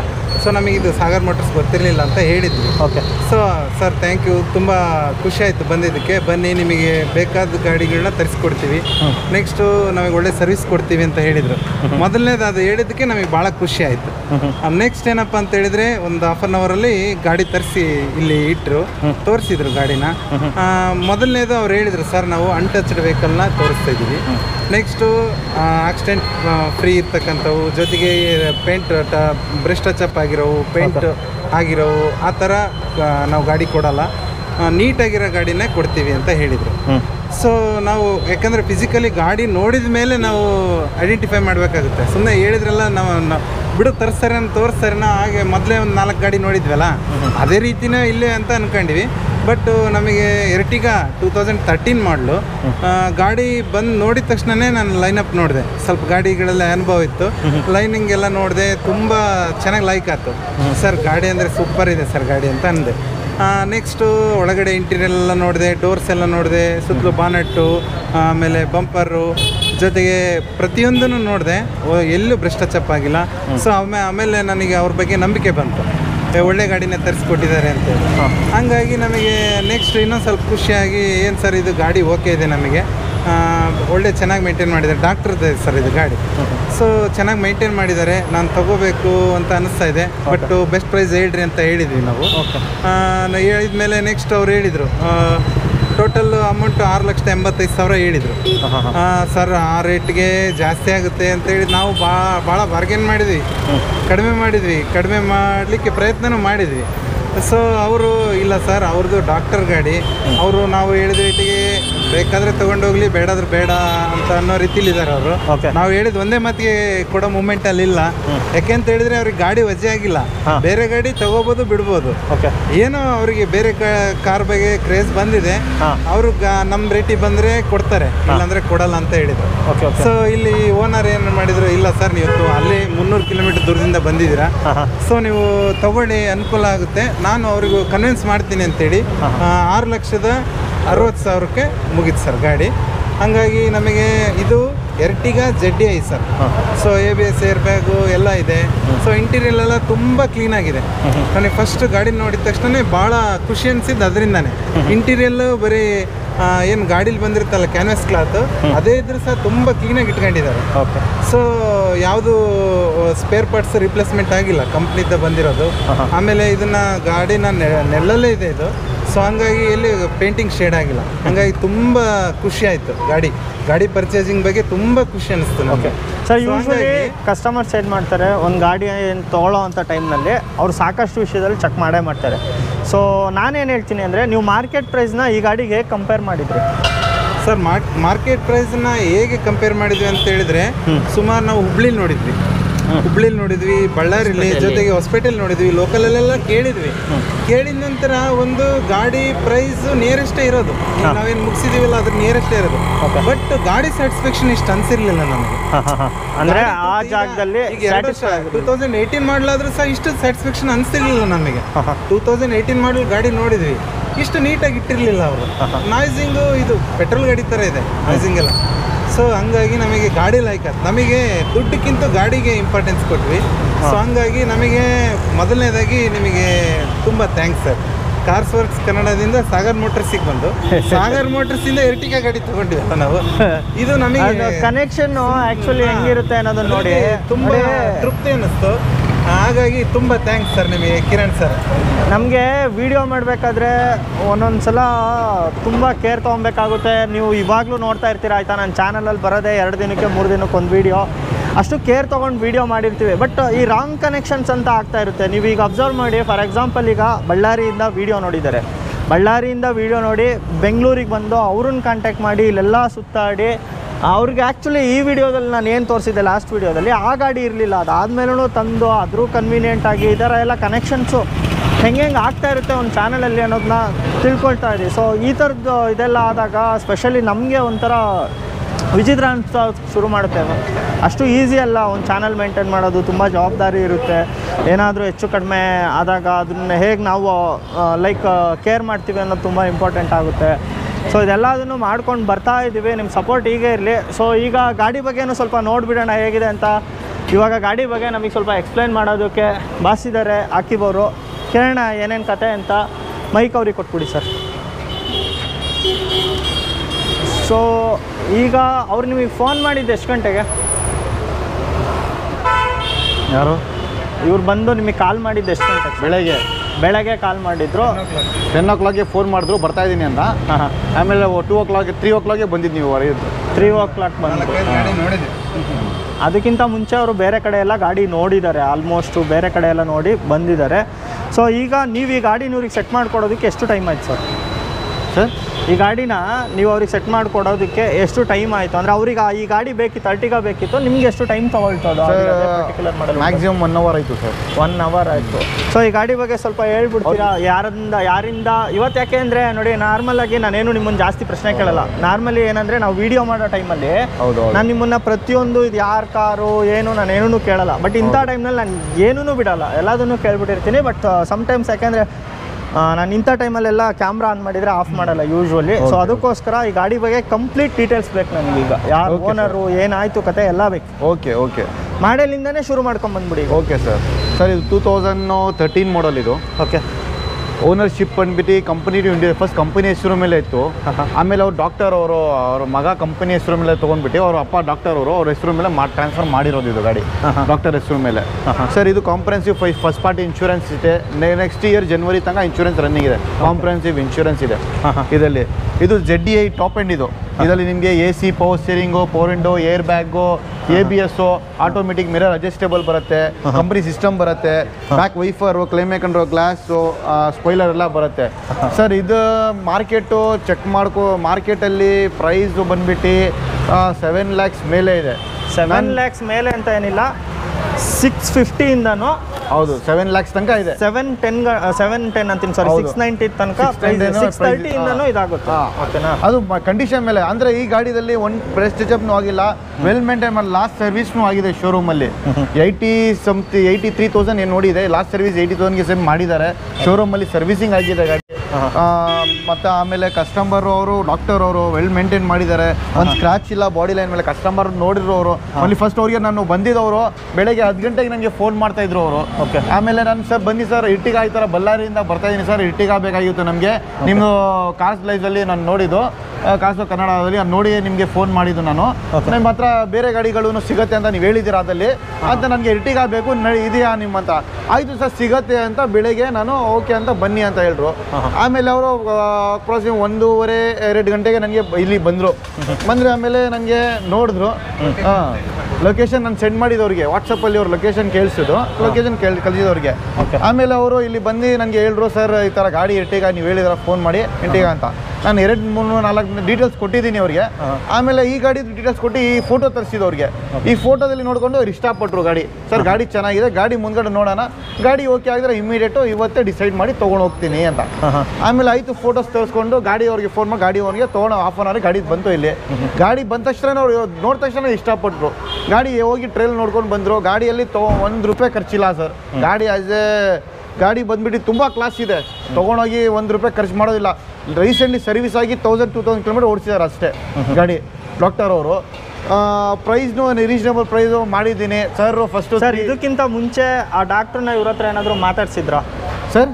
ಸೊ ನಮಗೆ ಇದು ಸಾಗರ್ ಮೋಟರ್ಸ್ ಗೊತ್ತಿರಲಿಲ್ಲ ಅಂತ ಹೇಳಿದ್ವಿ. Okay so sir thank you ತುಂಬ ಖುಷಿ ಆಯಿತು ಬಂದಿದ್ದಕ್ಕೆ. ಬನ್ನಿ ನಿಮಗೆ ಬೇಕಾದ ಗಾಡಿಗಳನ್ನ ತರಿಸ್ಕೊಡ್ತೀವಿ. ನೆಕ್ಸ್ಟು ನಮಗೆ ಒಳ್ಳೆ ಸರ್ವಿಸ್ ಕೊಡ್ತೀವಿ ಅಂತ ಹೇಳಿದರು. ಮೊದಲನೇದು ಅದು ಹೇಳಿದ್ದಕ್ಕೆ ನಮಗೆ ಭಾಳ ಖುಷಿ ಆಯಿತು. ನೆಕ್ಸ್ಟ್ ಏನಪ್ಪ ಅಂತ ಹೇಳಿದ್ರೆ ಒಂದು ಹಾಫ್ ಆನ್ ಅವರಲ್ಲಿ ಗಾಡಿ ತರಿಸಿ ಇಲ್ಲಿ ಇಟ್ಟರು ತೋರಿಸಿದ್ರು ಗಾಡಿನ. ಮೊದಲನೇದು ಅವ್ರು ಹೇಳಿದರು ಸರ್ ನಾವು ಅನ್ಟಚ್ಡ್ ವೆಹಿಕಲ್ನ ತೋರಿಸ್ತಾ ಇದ್ದೀವಿ. ನೆಕ್ಸ್ಟು ಆಕ್ಸಿಡೆಂಟ್ ಫ್ರೀ ಇರ್ತಕ್ಕಂಥವು ಜೊತೆಗೆ ಪೇಂಟ್ ಟ ಬ್ರಷ್ ಟಚಪ್ ಆಗಿರೋವು ಪೇಂಟ್ ಆಗಿರೋವು ಆ ಥರ ನಾವು ಗಾಡಿ ಕೊಡಲ್ಲ. ನೀಟಾಗಿರೋ ಗಾಡಿನೇ ಕೊಡ್ತೀವಿ ಅಂತ ಹೇಳಿದರು. ಸೊ ನಾವು ಯಾಕಂದರೆ ಫಿಸಿಕಲಿ ಗಾಡಿ ನೋಡಿದ ಮೇಲೆ ನಾವು ಐಡೆಂಟಿಫೈ ಮಾಡಬೇಕಾಗುತ್ತೆ. ಸುಮ್ಮನೆ ಹೇಳಿದ್ರಲ್ಲ ನಾವು ಬಿಡು ತರಿಸ್ತಾರೆ ಅಂತ ತೋರಿಸ್ತಾರೆ ನಾವು ಹಾಗೆ ಮೊದಲೇ ಒಂದು ನಾಲ್ಕು ಗಾಡಿ ನೋಡಿದ್ವಲ್ಲ? ಅದೇ ರೀತಿನೇ ಇಲ್ಲೇ ಅಂತ ಅನ್ಕೊಂಡಿವಿ. ಬಟ್ ನಮಗೆ ಎರ್ಟಿಗಾ ಟೂ ತೌಸಂಡ್ ತರ್ಟೀನ್ ಮಾಡಲು ಗಾಡಿ ಬಂದು ನೋಡಿದ ತಕ್ಷಣವೇ ನಾನು ಲೈನಪ್ ನೋಡಿದೆ. ಸ್ವಲ್ಪ ಗಾಡಿಗಳೆಲ್ಲ ಅನುಭವ ಇತ್ತು. ಲೈನಿಂಗ್ ಎಲ್ಲ ನೋಡಿದೆ, ತುಂಬ ಚೆನ್ನಾಗಿ ಲೈಕ್ ಆಯ್ತು. ಸರ್ ಗಾಡಿ ಅಂದರೆ ಸೂಪರ್ ಇದೆ ಸರ್ ಗಾಡಿ ಅಂತ ಅಂದೆ. ನೆಕ್ಸ್ಟು ಒಳಗಡೆ ಇಂಟೀರಿಯರ್ ಎಲ್ಲ ನೋಡಿದೆ ಡೋರ್ಸ್ ಎಲ್ಲ ನೋಡಿದೆ, ಸುತ್ತಲೂ ಬಾನೆಟ್ಟು ಆಮೇಲೆ ಬಂಪರು ಜೊತೆಗೆ ಪ್ರತಿಯೊಂದನ್ನು ನೋಡಿದೆ ಎಲ್ಲೂ ಭ್ರಷ್ಟಚಪ್ ಆಗಿಲ್ಲ. ಸೊ ಆಮೇಲೆ ಆಮೇಲೆ ನನಗೆ ಅವ್ರ ಬಗ್ಗೆ ನಂಬಿಕೆ ಬಂತು. ಒಳ್ಳೆ ಗಾಡಿನ ತರಿಸ್ಕೊಟ್ಟಿದ್ದಾರೆ ಅಂತೇಳಿ ಹಾಂ. ಹಂಗಾಗಿ ನಮಗೆ ನೆಕ್ಸ್ಟ್ ಇನ್ನೊಂದು ಸ್ವಲ್ಪ ಖುಷಿಯಾಗಿ ಏನು ಸರ್ ಇದು ಗಾಡಿ ಓಕೆ ಇದೆ ನಮಗೆ? ಒಳ್ಳೆ ಚೆನ್ನಾಗಿ ಮೇಂಟೈನ್ ಮಾಡಿದ್ದಾರೆ. ಡಾಕ್ಟ್ರದ್ದು ಸರ್ ಇದು ಗಾಡಿ. ಸೊ ಚೆನ್ನಾಗಿ ಮೇಂಟೈನ್ ಮಾಡಿದ್ದಾರೆ. ನಾನು ತಗೋಬೇಕು ಅಂತ ಅನಿಸ್ತಾ ಇದೆ. ಬಟ್ ಬೆಸ್ಟ್ ಪ್ರೈಸ್ ಹೇಳ್ರಿ ಅಂತ ಹೇಳಿದ್ವಿ ನಾವು. ಹೇಳಿದ ಮೇಲೆ ನೆಕ್ಸ್ಟ್ ಅವ್ರು ಹೇಳಿದರು ಟೋಟಲ್ ಅಮೌಂಟ್ ಆರು ಲಕ್ಷದ ಎಂಬತ್ತೈದು ಸಾವಿರ ಹೇಳಿದರು. ಸರ್ ಆ ರೇಟ್ಗೆ ಜಾಸ್ತಿ ಆಗುತ್ತೆ ಅಂತ ಹೇಳಿ ನಾವು ಭಾಳ ಭಾಳ ಬಾರ್ಗೇನ್ ಮಾಡಿದ್ವಿ. ಕಡಿಮೆ ಮಾಡಿದ್ವಿ. ಕಡಿಮೆ ಮಾಡಲಿಕ್ಕೆ ಪ್ರಯತ್ನನೂ ಮಾಡಿದ್ವಿ. ಸೊ ಅವರು ಇಲ್ಲ ಸರ್ ಅವ್ರದ್ದು ಡಾಕ್ಟರ್ ಗಾಡಿ. ಅವರು ನಾವು ಹೇಳಿದ ರೇಟಿಗೆ ಬೇಕಾದರೆ ತಗೊಂಡೋಗ್ಲಿ ಬೇಡಾದ್ರೆ ಬೇಡ ಅಂತ ಅನ್ನೋ ರೀತಿಲಿ ಇದ್ದಾರೆ ಅವರು. ನಾವು ಹೇಳಿದ ಒಂದೇ ಮಾತಿಗೆ ಕೊಡೋ ಮೂಮೆಂಟ್ ಅಲ್ಲಿ ಇಲ್ಲ. ಯಾಕೆಂತ ಹೇಳಿದ್ರೆ ಅವ್ರಿಗೆ ಗಾಡಿ ವಜೆ ಆಗಿಲ್ಲ. ಬೇರೆ ಗಾಡಿ ತಗೋಬಹುದು ಬಿಡ್ಬೋದು. ಏನೋ ಅವರಿಗೆ ಬೇರೆ ಕಾರ್ ಬಗ್ಗೆ ಕ್ರೇಜ್ ಬಂದಿದೆ. ಅವರು ನಮ್ಮ ರೇಟಿಗೆ ಬಂದರೆ ಕೊಡ್ತಾರೆ. ಇಲ್ಲಾಂದ್ರೆ ಕೊಡಲ್ಲ ಅಂತ ಹೇಳಿದ್ರು. ಸೊ ಇಲ್ಲಿ ಓನರ್ ಏನು ಮಾಡಿದ್ರು ಇಲ್ಲ ಸರ್ ನೀವು ಅಲ್ಲಿ ಮುನ್ನೂರು ಕಿಲೋಮೀಟರ್ ದೂರದಿಂದ ಬಂದಿದ್ದೀರಾ. ಸೊ ನೀವು ತಗೊಳ್ಳಿ ಅನುಕೂಲ ಆಗುತ್ತೆ. ನಾನು ಅವ್ರಿಗೂ ಕನ್ವಿನ್ಸ್ ಮಾಡ್ತೀನಿ ಅಂತೇಳಿ ಆರು ಲಕ್ಷದ ಅರವತ್ತು ಸಾವಿರಕ್ಕೆ ಮುಗೀತು ಸರ್ ಗಾಡಿ. ಹಾಗಾಗಿ ನಮಗೆ ಇದು Ertiga Z D I sir. So A B S air bag ಎಲ್ಲ ಇದೆ. ಸೊ ಇಂಟೀರಿಯಲ್ ಎಲ್ಲ ತುಂಬ ಕ್ಲೀನ್ ಆಗಿದೆ. ನನಗೆ ಫಸ್ಟ್ ಗಾಡಿ ನೋಡಿದ ತಕ್ಷಣ ಭಾಳ ಖುಷಿ ಅನಿಸಿದ್ದು ಅದರಿಂದಾನೆ. ಇಂಟೀರಿಯಲ್ಲು ಬರೀ ಏನು ಗಾಡೀಲಿ ಬಂದಿರುತ್ತಲ್ಲ ಕ್ಯಾನ್ವಾಸ್ ಕ್ಲಾತ್ ಅದೇ ಇದ್ರೂ ಸಹ ತುಂಬ ಕ್ಲೀನಾಗಿ ಇಟ್ಕೊಂಡಿದ್ದಾರೆ. ಓಕೆ. ಸೊ ಯಾವುದು ಸ್ಪೇರ್ ಪಾರ್ಟ್ಸ್ ರಿಪ್ಲೇಸ್ಮೆಂಟ್ ಆಗಿಲ್ಲ ಕಂಪ್ನಿಯಿಂದ ಬಂದಿರೋದು. ಆಮೇಲೆ ಇದನ್ನ ಗಾಡಿನ ನೆಲ್ಲಲ್ಲೇ ಇದೆ ಇದು. ಸೊ ಹಂಗಾಗಿ ಇಲ್ಲಿ ಪೇಂಟಿಂಗ್ ಶೇಡ್ ಆಗಿಲ್ಲ. ಹಂಗಾಗಿ ತುಂಬ ಖುಷಿ ಆಯಿತು ಗಾಡಿ. ಗಾಡಿ ಪರ್ಚೇಸಿಂಗ್ ಬಗ್ಗೆ ತುಂಬ ಖುಷಿ ಅನಿಸ್ತು ಓಕೆ ನಮಗೆ ಸರ್ ಯೂಶ್ವಲಿ ಕಸ್ಟಮರ್ಸ್ ಏನು ಮಾಡ್ತಾರೆ ಒಂದು ಗಾಡಿ ಏನು ತೊಗೊಳ್ಳೋ ಅಂಥ ಟೈಮ್ನಲ್ಲಿ ಅವ್ರು ಸಾಕಷ್ಟು ವಿಷಯದಲ್ಲಿ ಚೆಕ್ ಮಾಡೇ ಮಾಡ್ತಾರೆ. ಸೊ ನಾನೇನು ಹೇಳ್ತೀನಿ ಅಂದರೆ ನೀವು ಮಾರ್ಕೆಟ್ ಪ್ರೈಸ್ನ ಈ ಗಾಡಿಗೆ ಹೇಗೆ ಕಂಪೇರ್ ಮಾಡಿದ್ರಿ? ಸರ್ ಮಾರ್ಕೆಟ್ ಪ್ರೈಸ್ನ ಹೇಗೆ ಕಂಪೇರ್ ಮಾಡಿದ್ವಿ ಅಂತ ಹೇಳಿದ್ರೆ ಸುಮಾರು ನಾವು ಹುಬ್ಳಿಲಿ ನೋಡಿದ್ವಿ. ಹುಬ್ಳಿಲಿ ನೋಡಿದ್ವಿ ಬಳ್ಳಾರಿಲಿ ಜೊತೆಗೆ ಹಾಸ್ಪಿಟಲ್ ನೋಡಿದ್ವಿ ಲೋಕಲಲ್ಲೆಲ್ಲ ಕೇಳಿದ್ವಿ. ಕೇಳಿದ ನಂತರ ಒಂದು ಗಾಡಿ ಪ್ರೈಸ್ ನಿಯರೆಸ್ಟೇ ಇರೋದು. ನಾವೇನ್ ಮುಗಿಸಿದೀವಲ್ಲ ಅದ್ರ ನಿಯರೆಸ್ಟೇ ಇರೋದು. ಬಟ್ ಗಾಡಿ ಸ್ಯಾಟಿಸ್ಫ್ಯಾಕ್ಷನ್ ಇಷ್ಟು ಅನ್ಸಿರ್ಲಿಲ್ಲ ನಮಗೆ. ಅಂದ್ರೆ ಆ ಜಾಗದಲ್ಲಿ ಟೂ ತೌಸಂಡ್ ಏಯ್ಟೀನ್ ಮಾಡಲಾದ್ರೂ ಸಹ ಇಷ್ಟು ಸ್ಯಾಟಿಸ್ಫ್ಯಾಕ್ಷನ್ ಅನ್ಸಿರ್ಲಿಲ್ಲ ನಮಗೆ. ಟೂ ತೌಸಂಡ್ ಏಯ್ಟೀನ್ ಮಾಡಲ್ ಗಾಡಿ ನೋಡಿದ್ವಿ. ಇಷ್ಟು ನೀಟಾಗಿ ಇಟ್ಟಿರಲಿಲ್ಲ ಅವರು. ನಾಯ್ಸಿಂಗು ಇದು ಪೆಟ್ರೋಲ್ ಗಾಡಿ ಥರ ಇದೆ ನಾಯ್ಸಿಂಗ್ ಎಲ್ಲ. ಸೊ ಹಂಗಾಗಿ ನಮಗೆ ಗಾಡಿ ಲೈಕ್ ಆಯ್ತು ನಮಗೆ ದುಡ್ಡಕ್ಕಿಂತ ಗಾಡಿಗೆ ಇಂಪಾರ್ಟೆನ್ಸ್ ಕೊಟ್ವಿ. ಸೊ ಹಂಗಾಗಿ ನಮಗೆ ಮೊದಲನೇದಾಗಿ ನಿಮಗೆ ತುಂಬ ಥ್ಯಾಂಕ್ಸ್ ಸರ್ ಕಾರ್ಸ್ ವರ್ಕ್ಸ್ ಕನ್ನಡದಿಂದ ಸಾಗರ್ ಮೋಟರ್ಸಿಗೆ ಬಂದು. ಸಾಗರ್ ಮೋಟರ್ಸಿಂದ ಎರ್ಟಿಕಾ ಗಾಡಿ ತಗೊಂಡಿವಲ್ಲ ನಾವು. ಇದು ನಮಗೆ ಕನೆಕ್ಷನ್ ಆಕ್ಚುಲಿ ಹೆಂಗಿರುತ್ತೆ ಅನ್ನೋದನ್ನ ನೋಡಿ. ತುಂಬಾ ತೃಪ್ತಿ ಅನ್ನಿಸ್ತು. ಹಾಗಾಗಿ ತುಂಬ ಥ್ಯಾಂಕ್ಸ್ ಸರ್ ನಿಮಗೆ, ಕಿರಣ್ ಸರ್ ನಮಗೆ ವಿಡಿಯೋ ಮಾಡಬೇಕಾದ್ರೆ ಒಂದೊಂದು ಸಲ ತುಂಬ ಕೇರ್ ತೊಗೊಬೇಕಾಗುತ್ತೆ. ನೀವು ಇವಾಗಲೂ ನೋಡ್ತಾ ಇರ್ತೀರ, ಆಯಿತಾ? ನನ್ನ ಚಾನಲಲ್ಲಿ ಬರೋದೇ ಎರಡು ದಿನಕ್ಕೆ ಮೂರು ದಿನಕ್ಕೆ ಒಂದು ವೀಡಿಯೋ ಅಷ್ಟು ಕೇರ್ ತೊಗೊಂಡು ವೀಡಿಯೋ ಮಾಡಿರ್ತೀವಿ. ಬಟ್ ಈ ರಾಂಗ್ ಕನೆಕ್ಷನ್ಸ್ ಅಂತ ಆಗ್ತಾ ಇರುತ್ತೆ. ನೀವು ಈಗ ಅಬ್ಸರ್ವ್ ಮಾಡಿ ಫಾರ್ ಎಕ್ಸಾಂಪಲ್ ಈಗ ಬಳ್ಳಾರಿಯಿಂದ ವೀಡಿಯೋ ನೋಡಿದ್ದಾರೆ. ಬಳ್ಳಾರಿಯಿಂದ ವೀಡಿಯೋ ನೋಡಿ, ಬೆಂಗಳೂರಿಗೆ ಬಂದು ಅವ್ರನ್ನ ಕಾಂಟ್ಯಾಕ್ಟ್ ಮಾಡಿ, ಇಲ್ಲೆಲ್ಲ ಸುತ್ತಾಡಿ ಅವ್ರಿಗೆ ಆ್ಯಕ್ಚುಲಿ ಈ ವಿಡಿಯೋದಲ್ಲಿ ನಾನು ಏನು ತೋರಿಸಿದ್ದೆ ಲಾಸ್ಟ್ ವಿಡಿಯೋದಲ್ಲಿ, ಆ ಗಾಡಿ ಇರಲಿಲ್ಲ. ಅದಾದ್ಮೇಲೂ ತಂದು ಅದ್ರೂ ಕನ್ವೀನಿಯೆಂಟ್ ಆಗಿ ಈ ಥರ ಎಲ್ಲ ಕನೆಕ್ಷನ್ಸು ಹೆಂಗೆ ಹೆಂಗೆ ಆಗ್ತಾ ಇರುತ್ತೆ ಒಂದು ಚಾನಲಲ್ಲಿ ಅನ್ನೋದನ್ನ ತಿಳ್ಕೊಳ್ತಾ ಇದ್ದೀವಿ ಸೊ ಈ ಥರದ್ದು ಇದೆಲ್ಲ ಆದಾಗ ಸ್ಪೆಷಲಿ ನಮಗೆ ಒಂಥರ ವಿಚಿತ್ರ ಅಂತ ಶುರು ಮಾಡುತ್ತೆ. ಅಷ್ಟು ಈಸಿ ಅಲ್ಲ ಒಂದು ಚಾನಲ್ ಮೇಂಟೈನ್ ಮಾಡೋದು, ತುಂಬ ಜವಾಬ್ದಾರಿ ಇರುತ್ತೆ. ಏನಾದರೂ ಹೆಚ್ಚು ಕಡಿಮೆ ಆದಾಗ ಅದನ್ನ ಹೇಗೆ ನಾವು ಲೈಕ್ ಕೇರ್ ಮಾಡ್ತೀವಿ ಅನ್ನೋದು ತುಂಬ ಇಂಪಾರ್ಟೆಂಟ್ ಆಗುತ್ತೆ. ಸೊ ಇದೆಲ್ಲದನ್ನು ಮಾಡ್ಕೊಂಡು ಬರ್ತಾ ಇದ್ದೀವಿ. ನಿಮ್ಮ ಸಪೋರ್ಟ್ ಹೀಗೆ ಇರಲಿ. ಸೊ ಈಗ ಗಾಡಿ ಬಗ್ಗೆನೂ ಸ್ವಲ್ಪ ನೋಡಿಬಿಡೋಣ ಹೇಗಿದೆ ಅಂತ. ಇವಾಗ ಗಾಡಿ ಬಗ್ಗೆ ನಮಗೆ ಸ್ವಲ್ಪ ಎಕ್ಸ್ಪ್ಲೈನ್ ಮಾಡೋದಕ್ಕೆ ಬಾಸಿದ್ದಾರೆ ಹಾಕಿಬೋರು ಕೇಳೋಣ ಏನೇನು ಕತೆ ಅಂತ. ಮೈಕ್ ಅವ್ರಿಗೆ ಕೊಟ್ಬಿಡಿ ಸರ್ ಸೊ ಈಗ ಅವ್ರು ನಿಮಗೆ ಫೋನ್ ಮಾಡಿದ್ದು ಎಷ್ಟು ಗಂಟೆಗೆ? ಯಾರು? ಇವ್ರು ಬಂದು ನಿಮಗೆ ಕಾಲ್ ಮಾಡಿದ್ದು ಎಷ್ಟು ಗಂಟೆಗೆ ಬೆಳಗ್ಗೆ. ಬೆಳಗ್ಗೆ ಕಾಲ್ ಮಾಡಿದ್ರು. ಟೆನ್ ಓ ಕ್ಲಾಕ್ಗೆ ಫೋನ್ ಮಾಡಿದ್ರು ಬರ್ತಾ ಇದ್ದೀನಿ ಅಂತ. ಹಾಂ ಹಾಂ. ಆಮೇಲೆ ಟೂ ಓ ಕ್ಲಾಕ್ ತ್ರೀ ಓ ಕ್ಲಾಕ್ಗೆ ಬಂದಿದ್ದು ನೀವು ಹೊರಗಿದ್ದು ತ್ರೀ ಓ ಕ್ಲಾಕ್ ಬಂದು ಅದಕ್ಕಿಂತ ಮುಂಚೆ ಅವರು ಬೇರೆ ಕಡೆ ಎಲ್ಲ ಗಾಡಿ ನೋಡಿದ್ದಾರೆ. ಆಲ್ಮೋಸ್ಟು ಬೇರೆ ಕಡೆ ಎಲ್ಲ ನೋಡಿ ಬಂದಿದ್ದಾರೆ. ಸೊ ಈಗ ನೀವು ಈ ಗಾಡಿ ಇವ್ರಿಗೆ ಸೆಟ್ ಮಾಡಿಕೊಡೋದಕ್ಕೆ ಎಷ್ಟು ಟೈಮ್ ಆಯ್ತು ಸರ್ ಸರ್ ಈ ಗಾಡಿನ ನೀವು ಅವ್ರಿಗೆ ಸೆಟ್ ಮಾಡಿಕೊಡೋದಕ್ಕೆ ಎಷ್ಟು ಟೈಮ್ ಆಯಿತು? ಅಂದರೆ ಅವ್ರಿಗೆ ಈ ಗಾಡಿ ಬೇಕಿತ್ತು ಅರ್ಟಿಗ ಬೇಕಿತ್ತು ನಿಮ್ಗೆ ಎಷ್ಟು ಟೈಮ್ ತೊಗೊಳ್ತದ ಪರ್ಟಿಕ್ಯುಲರ್ ಮಾಡಲು ಮ್ಯಾಕ್ಸಿಮಮ್ ಒನ್ ಅವರ್ ಆಯಿತು ಸರ್ ಒನ್ ಅವರ್ ಆಯಿತು. ಸೊ ಈ ಗಾಡಿ ಬಗ್ಗೆ ಸ್ವಲ್ಪ ಹೇಳ್ಬಿಡ್ತೀರಾ? ಯಾರಿಂದ ಯಾರಿಂದ? ಇವತ್ತು ಯಾಕೆ ಅಂದರೆ ನೋಡಿ ನಾರ್ಮಲ್ ಆಗಿ ನಾನೇನು ನಿಮ್ಮನ್ನು ಜಾಸ್ತಿ ಪ್ರಶ್ನೆ ಕೇಳಲ್ಲ. ನಾರ್ಮಲಿ ಏನಂದರೆ ನಾವು ವಿಡಿಯೋ ಮಾಡೋ ಟೈಮಲ್ಲಿ ನಾನು ನಿಮ್ಮನ್ನ ಪ್ರತಿಯೊಂದು ಇದು ಯಾರ ಕಾರು ಏನು ನಾನು ಏನೂ ಕೇಳಲ್ಲ. ಬಟ್ ಇಂಥ ಟೈಮ್ನಲ್ಲಿ ನಾನು ಏನೂ ಬಿಡಲ್ಲ. ಎಲ್ಲದನ್ನು ಕೇಳ್ಬಿಟ್ಟಿರ್ತೀನಿ. ಬಟ್ ಸಮ್ಟೈಮ್ಸ್ ಯಾಕೆಂದರೆ ನಾನು ಇಂಥ ಟೈಮಲ್ಲೆಲ್ಲ ಕ್ಯಾಮ್ರಾ ಆನ್ ಮಾಡಿದರೆ ಆಫ್ ಮಾಡಲ್ಲ ಯೂಶ್ವಲಿ ಸೊ ಅದಕ್ಕೋಸ್ಕರ ಈ ಗಾಡಿ ಬಗ್ಗೆ ಕಂಪ್ಲೀಟ್ ಡೀಟೇಲ್ಸ್ ಬೇಕು ನನಗೀಗ ಯಾರು Okay, sir. ಓನರು ಏನಾಯಿತು ಕತೆ ಎಲ್ಲ ಬೇಕು. ಓಕೆ ಓಕೆ ಮಾಡೆಲಿಂದನೇ ಶುರು ಮಾಡ್ಕೊಂಡು ಬಂದ್ಬಿಡಿ ಓಕೆ ಸರ್ ಸರ್ ಇದು ಟೂ ತೌಸಂಡ್ ತರ್ಟೀನ್ ಮಾಡಲ್ ಇದು. ಓಕೆ ಓನರ್ಶಿಪ್ ಬಂದ್ಬಿಟ್ಟು ಕಂಪನಿ ಇಂಡಿಯಾ ಫಸ್ಟ್ ಕಂಪನಿ ಹೆಸರು ಮೇಲೆ ಇತ್ತು ಆಮೇಲೆ ಅವ್ರು ಡಾಕ್ಟರ್ ಅವರು ಅವ್ರ ಮಗ ಕಂಪನಿ ಹೆಸರು ಮೇಲೆ ತೊಗೊಂಡ್ಬಿಟ್ಟು ಅವ್ರ ಅಪ್ಪ ಡಾಕ್ಟರ್ ಅವರು ಅವ್ರ ಹೆಸರು ಮೇಲೆ ಮಾ ಟ್ರಾನ್ಸ್ಫರ್ ಮಾಡಿರೋದು ಇದು ಗಾಡಿ. ಡಾಕ್ಟರ್ ಹೆಸರು ಮೇಲೆ. ಸರ್ ಇದು ಕಾಂಪ್ರೆನ್ಸಿವ್ ಫಸ್ಟ್ ಪಾರ್ಟಿ ಇನ್ಶೂರೆನ್ಸ್ ಇದೆ ನೆಕ್ಸ್ಟ್ ಇಯರ್ ಜನವರಿ ತನಕ ಇನ್ಶೂರೆನ್ಸ್ ರನ್ನಿಂಗ್ ಇದೆ ಕಾಂಪ್ರೆನ್ಸಿವ್ ಇನ್ಶೂರೆನ್ಸ್ ಇದೆ. ಇದರಲ್ಲಿ ಇದು Z D I top end ಇದು ಇದರಲ್ಲಿ ನಿಮಗೆ A C power steering power window air bag A B S automatic mirror adjustable ಬರುತ್ತೆ ಕಂಪನಿ ಸಿಸ್ಟಮ್ ಬರುತ್ತೆ ಬ್ಯಾಕ್ ವೈಫರು ಕ್ಲೈಮೇಕಂಡ್ರೋ ಗ್ಲಾಸು ಸ್ಪೈಲರ್ ಎಲ್ಲ ಬರುತ್ತೆ. ಸರ್ ಇದು ಮಾರ್ಕೆಟು ಚೆಕ್ ಮಾಡ್ಕೋ ಮಾರ್ಕೆಟಲ್ಲಿ ಪ್ರೈಸ್ ಬಂದ್ಬಿಟ್ಟು ಸೆವೆನ್ ಲ್ಯಾಕ್ಸ್ ಮೇಲೆ ಇದೆ. ಸೆವೆನ್ ಲ್ಯಾಕ್ಸ್ ಮೇಲೆ ಅಂತ ಏನಿಲ್ಲ ಸಿಕ್ಸ್ ಫಿಫ್ಟಿಯಿಂದನೂ ಹೌದು ಸೆವೆನ್ ಲ್ಯಾಕ್ಸ್ ತನಕ ಇದೆ. ಸೆವೆನ್ ಟೆನ್ ಸೆವೆನ್ ಟೆನ್ ಅಂತೀನಿ ಸಾರಿ. ಸಿಕ್ಸ್ ನೈಂಟಿ ತನಕ 690 ಏನೋ ಸಿಕ್ಸ್ ತರ್ಟಿಯಿಂದನೂ ಇದಾಗುತ್ತೆ. ಓಕೆನಾ? ಅದು ಕಂಡೀಷನ್ ಮೇಲೆ ಅಂದ್ರೆ ಈ ಗಾಡಿದಲ್ಲಿ ಒಂದು ಪ್ರೆಸ್ಟೇಜಪ್ನೂ ಆಗಿಲ್ಲ ವೆಲ್ ಮೇಂಟೈನ್ ಮಾಡಿ ಲಾಸ್ಟ್ ಸರ್ವಿಸ್ನೂ ಆಗಿದೆ ಶೋರೂಮಲ್ಲಿ eighty something eighty three thousand ಏನು ನೋಡಿದೆ ಲಾಸ್ಟ್ ಸರ್ವಿಸ್ ಏಯ್ಟಿ ತೌಸಂಡ್ಗೆ ಸೇಮ್ ಮಾಡಿದ್ದಾರೆ. ಶೋರೂಮಲ್ಲಿ ಸರ್ವಿಸಿಂಗ್ ಆಗಿದೆ ಗಾಡಿ. ಮತ್ತು ಆಮೇಲೆ ಕಸ್ಟಮರ್ ಅವರು ಡಾಕ್ಟರ್ ಅವರು ವೆಲ್ ಮೇಂಟೈನ್ ಮಾಡಿದ್ದಾರೆ. ಒಂದು ಸ್ಕ್ರಾಚ್ ಇಲ್ಲ ಬಾಡಿ ಲೈನ್ ಮೇಲೆ ಕಸ್ಟಮರ್ ನೋಡಿರೋರು ಅವರು. ಅಲ್ಲಿ ಫಸ್ಟ್ ಅವ್ರಿಗೆ ನಾನು ಬಂದಿದ್ದವರು ಬೆಳಗ್ಗೆ ಹತ್ತು ಗಂಟೆಗೆ ನನಗೆ ಫೋನ್ ಮಾಡ್ತಾ ಇದ್ರು ಅವರು. ಓಕೆ. ಆಮೇಲೆ ನಾನು ಸರ್ ಬನ್ನಿ ಸರ್ ಇಟ್ಟಿಗೆ ಈ ಥರ ಬಳ್ಳಾರಿಯಿಂದ ಬರ್ತಾ ಇದ್ದೀನಿ ಸರ್ ಇಟ್ಟಿಗೆ ಬೇಕಾಗಿತ್ತು ನಮಗೆ. ನಿಮ್ಮ ಕಾಸ್ಟ್ ಲೈಫಲ್ಲಿ ನಾನು ನೋಡಿದ್ದು. ಕಾಸು ಕನ್ನಡದಲ್ಲಿ ಅದು ನೋಡಿ ನಿಮಗೆ ಫೋನ್ ಮಾಡಿದ್ದು ನಾನು. ನಿಮ್ಮ ಹತ್ರ ಬೇರೆ ಗಾಡಿಗಳು ಸಿಗುತ್ತೆ ಅಂತ ನೀವು ಹೇಳಿದ್ದೀರಾ ಅದಲ್ಲಿ ಅಂತ ನನಗೆ ಇರ್ಟಿಗ ಬೇಕು ಇದೆಯಾ ನಿಮ್ಮಂತ? ಆಯಿತು ಸರ್ ಸಿಗತ್ತೆ ಅಂತ ಬೆಳಿಗ್ಗೆ ನಾನು ಓಕೆ ಅಂತ ಬನ್ನಿ ಅಂತ ಹೇಳಿದ್ರು ಆಮೇಲೆ ಅವರು ಕ್ರಾಸಿಂಗ್ ಒಂದೂವರೆ ಎರಡು ಗಂಟೆಗೆ ನನಗೆ ಇಲ್ಲಿ ಬಂದರು. ಬಂದರೆ ಆಮೇಲೆ ನನಗೆ ನೋಡಿದ್ರು. ಲೊಕೇಶನ್ ನಾನು ಸೆಂಡ್ ಮಾಡಿದವ್ರಿಗೆ. ವಾಟ್ಸಪ್ಪಲ್ಲಿ ಅವ್ರು ಲೊಕೇಶನ್ ಕೇಳಿಸಿದ್ರು ಲೊಕೇಶನ್ ಕೇಳಿ ಕಲಿಸಿದವ್ರಿಗೆ ಆಮೇಲೆ ಅವರು ಇಲ್ಲಿ ಬಂದು ನನಗೆ ಹೇಳಿದ್ರು ಸರ್ ಈ ಥರ ಗಾಡಿ ಇರ್ಟಿಗ ನೀವು ಹೇಳಿದ್ರ ಫೋನ್ ಮಾಡಿ ಇರ್ಟಿಗ ಅಂತ. ನಾನು ಎರಡು ಮೂರು ನಾಲ್ಕು ಡೀಟೇಲ್ಸ್ ಕೊಟ್ಟಿದ್ದೀನಿ ಅವ್ರಿಗೆ. ಆಮೇಲೆ ಈ ಗಾಡಿ ಡೀಟೇಲ್ಸ್ ಕೊಟ್ಟು ಈ ಫೋಟೋ ತರಿಸಿದ ಅವ್ರಿಗೆ. ಈ ಫೋಟೋದಲ್ಲಿ ನೋಡಿಕೊಂಡು ಅವ್ರು ಇಷ್ಟಪಟ್ಟರು ಗಾಡಿ. ಸರ್ ಗಾಡಿ ಚೆನ್ನಾಗಿದೆ ಗಾಡಿ ಮುಂದ್ಗಡೆ ನೋಡೋಣ. ಗಾಡಿ ಓಕೆ ಆಗಿದ್ರೆ ಇಮಿಡಿಯೇಟು ಇವತ್ತೇ ಡಿಸೈಡ್ ಮಾಡಿ ತೊಗೊಂಡು ಹೋಗ್ತೀನಿ ಅಂತ. ಆಮೇಲೆ ಆಯಿತು ಫೋಟೋಸ್ ತರಿಸ್ಕೊಂಡು ಗಾಡಿ ಅವ್ರಿಗೆ ಫೋನ್ ಮಾಡಿ ಗಾಡಿ ಅವ್ರಿಗೆ ತೊಗೊಂಡು ಹಾಫ್ ಆನ್ ಅವರ್ ಗಾಡಿ ಬಂತು ಇಲ್ಲಿ. ಗಾಡಿ ಬಂದ ತಕ್ಷಣ ಅವ್ರು ನೋಡಿದ ತಕ್ಷಣ ಇಷ್ಟಪಟ್ಟರು ಗಾಡಿ ಹೋಗಿ ಟ್ರೈಲ್ ನೋಡ್ಕೊಂಡು ಬಂದರು. ಗಾಡಿಯಲ್ಲಿ ತೊ ಒಂದು ರೂಪಾಯಿ ಖರ್ಚಿಲ್ಲ ಸರ್. ಗಾಡಿ ಆಸ್ ಎ ಗಾಡಿ ಬಂದ್ಬಿಟ್ಟು ತುಂಬ ಕ್ಲಾಸ್ ಇದೆ. ತೊಗೊಂಡೋಗಿ ಒಂದು ರೂಪಾಯಿ ಖರ್ಚು ಮಾಡೋದಿಲ್ಲ. ರೀಸೆಂಟ್ಲಿ ಸರ್ವಿಸ್ ಆಗಿ ತೌಸಂಡ್ ಟೂ ತೌಸಂಡ್ ಕಿಲೋಮೀಟರ್ ಓಡಿಸಿದ್ದಾರೆ ಅಷ್ಟೇ ಗಾಡಿ. ಡಾಕ್ಟರ್ ಅವರು. ಪ್ರೈಸ್ನು ರೀಸನೇಬಲ್ ಪ್ರೈಸು ಮಾಡಿದ್ದೀನಿ. ಸರ್ ಫಸ್ಟು ಸರ್ ಇದಕ್ಕಿಂತ ಮುಂಚೆ ಆ ಡಾಕ್ಟ್ರನ್ನ ಇವ್ರ ಹತ್ರ ಏನಾದರೂ ಮಾತಾಡ್ಸಿದ್ರಾ? ಸರ್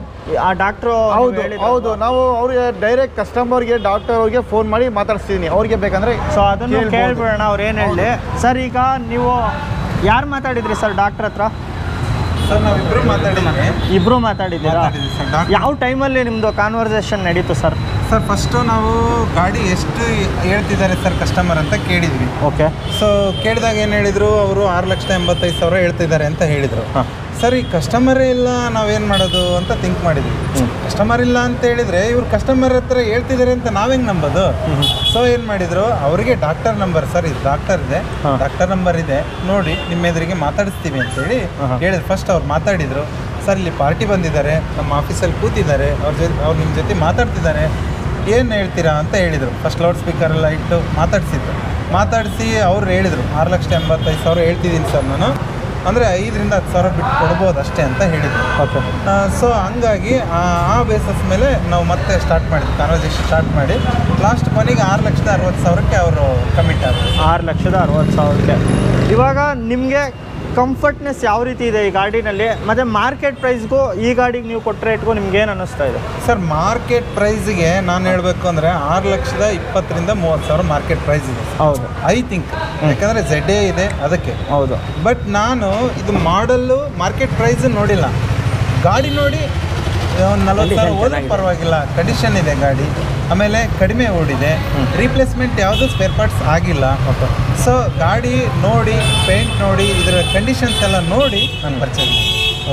ಆ ಡಾಕ್ಟ್ರು ಹೌದು ಹೌದು. ನಾವು ಅವ್ರಿಗೆ ಡೈರೆಕ್ಟ್ ಕಸ್ಟಮರ್ಗೆ ಡಾಕ್ಟರ್ ಅವ್ರಿಗೆ ಫೋನ್ ಮಾಡಿ ಮಾತಾಡ್ಸ್ತೀನಿ. ಅವ್ರಿಗೆ ಬೇಕಂದ್ರೆ ಸೊ ಅದನ್ನು. ಕೇಳ್ಬಿಡೋಣ ಅವ್ರು ಏನು ಹೇಳಿ. ಸರ್ ಈಗ ನೀವು ಯಾರು ಮಾತಾಡಿದ್ರಿ ಸರ್ ಡಾಕ್ಟ್ರ್ ಹತ್ರ? ಸರ್ ನಾವಿಬ್ರು ಮಾತಾಡಿದ್ದೀರಾ? ಯಾವ ಟೈಮಲ್ಲಿ ನಿಮ್ಮದು ಕಾನ್ವರ್ಸೇಷನ್ ನಡೀತು ಸರ್? ಸರ್ ಫಸ್ಟು ನಾವು ಗಾಡಿ ಎಷ್ಟು ಹೇಳ್ತಿದ್ದಾರೆ ಸರ್ ಕಸ್ಟಮರ್ ಅಂತ ಕೇಳಿದ್ವಿ. ಓಕೆ. ಸೊ ಕೇಳಿದಾಗ ಏನು ಹೇಳಿದರು ಅವರು ಆರು ಲಕ್ಷದ ಎಂಬತ್ತೈದು ಸಾವಿರ ಹೇಳ್ತಿದ್ದಾರೆ ಅಂತ ಹೇಳಿದರು. ಹಾಂ. ಸರ್ ಈ ಕಸ್ಟಮರೇ ಇಲ್ಲ ನಾವೇನು ಮಾಡೋದು ಅಂತ ಥಿಂಕ್ ಮಾಡಿದ್ವಿ. ಕಸ್ಟಮರ್ ಇಲ್ಲ ಅಂತ ಹೇಳಿದರೆ ಇವ್ರು ಕಸ್ಟಮರ್ ಹತ್ರ ಹೇಳ್ತಿದ್ದಾರೆ ಅಂತ ನಾವೆಂಗೆ ನಂಬೋದು? ಸೊ ಏನು ಮಾಡಿದರು ಅವರಿಗೆ ಡಾಕ್ಟರ್ ನಂಬರ್ ಸರ್ ಇದು ಡಾಕ್ಟರ್ ಇದೆ. ಡಾಕ್ಟರ್ ನಂಬರ್ ಇದೆ. ನೋಡಿ ನಿಮ್ಮ ಎದುರಿಗೆ ಮಾತಾಡಿಸ್ತೀವಿ ಅಂತೇಳಿ. ಹೇಳಿದ್ರು. ಫಸ್ಟ್ ಅವ್ರು ಮಾತಾಡಿದರು. ಸರ್ ಇಲ್ಲಿ ಪಾರ್ಟಿ ಬಂದಿದ್ದಾರೆ. ನಮ್ಮ ಆಫೀಸಲ್ಲಿ ಕೂತಿದ್ದಾರೆ. ಅವ್ರ ಜೊತೆ ಅವ್ರು ನಿಮ್ಮ ಜೊತೆ ಮಾತಾಡ್ತಿದ್ದಾರೆ. ಏನು ಹೇಳ್ತೀರಾ ಅಂತ ಹೇಳಿದರು. ಫಸ್ಟ್ ಲೌಡ್ ಸ್ಪೀಕರೆಲ್ಲ ಇಟ್ಟು ಮಾತಾಡಿಸಿದ್ರು. ಮಾತಾಡಿಸಿ ಅವ್ರು ಹೇಳಿದರು ಆರು ಲಕ್ಷದ ಎಂಬತ್ತೈದು ಸಾವಿರ ಹೇಳ್ತಿದ್ದೀನಿ ಸರ್ ನಾನು. ಅಂದರೆ ಐದರಿಂದ ಹತ್ತು ಸಾವಿರ ಬಿಟ್ಟು ಕೊಡ್ಬೋದು ಅಷ್ಟೇ ಅಂತ ಹೇಳಿದರು. ಓಕೆ ಸೊ ಹಂಗಾಗಿ ಆ ಆ ಬೇಸಸ್ ಮೇಲೆ ನಾವು ಮತ್ತೆ ಸ್ಟಾರ್ಟ್ ಮಾಡಿದ್ವಿ ಕಾನ್ವರ್ಸೇಷನ್ ಸ್ಟಾರ್ಟ್ ಮಾಡಿ. ಲಾಸ್ಟ್ ಕೊನೆಗೆ ಆರು ಲಕ್ಷದ ಅರವತ್ತು ಸಾವಿರಕ್ಕೆ ಅವರು ಕಮಿಟ್ ಆದರು. ಆರು ಲಕ್ಷದ ಅರವತ್ತು ಸಾವಿರಕ್ಕೆ. ಇವಾಗ ನಿಮಗೆ ಕಂಫರ್ಟ್ನೆಸ್ ಯಾವ ರೀತಿ ಇದೆ ಈ ಗಾಡಿನಲ್ಲಿ? ಮತ್ತು ಮಾರ್ಕೆಟ್ ಪ್ರೈಸ್ಗೂ ಈ ಗಾಡಿಗೆ ನೀವು ಕೊಟ್ಟ ರೇಟ್ಗೂ ನಿಮ್ಗೆ ಏನು ಅನ್ನಿಸ್ತಾ ಇದೆ? ಸರ್ ಮಾರ್ಕೆಟ್ ಪ್ರೈಸ್ಗೆ ನಾನು ಹೇಳಬೇಕು ಅಂದರೆ ಆರು ಲಕ್ಷದ ಇಪ್ಪತ್ತರಿಂದ ಮೂವತ್ತು ಸಾವಿರ ಮಾರ್ಕೆಟ್ ಪ್ರೈಸ್ ಇದೆ ಹೌದು. ಐ ಥಿಂಕ್ ಯಾಕಂದರೆ ಝೆಡ್ ಎ ಇದೆ ಅದಕ್ಕೆ. ಹೌದು. ಬಟ್ ನಾನು ಇದು ಮಾಡಲ್ಲು ಮಾರ್ಕೆಟ್ ಪ್ರೈಸ್ ನೋಡಿಲ್ಲ. ಗಾಡಿ ನೋಡಿ ಒಂದು ನಲ್ವತ್ತು ಸಾವಿರ ಪರವಾಗಿಲ್ಲ. ಕಂಡೀಷನ್ ಇದೆ ಗಾಡಿ. ಆಮೇಲೆ ಕಡಿಮೆ ಓಡಿದೆ. ರೀಪ್ಲೇಸ್ಮೆಂಟ್ ಯಾವುದು ಸ್ಪೇರ್ ಪಾರ್ಟ್ಸ್ ಆಗಿಲ್ಲ. ಸೊ ಗಾಡಿ ನೋಡಿ ಪೇಂಟ್ ನೋಡಿ ಇದರ ಕಂಡೀಷನ್ಸ್ ಎಲ್ಲ ನೋಡಿ ನಾನು ಪರ್ಚೇಸ್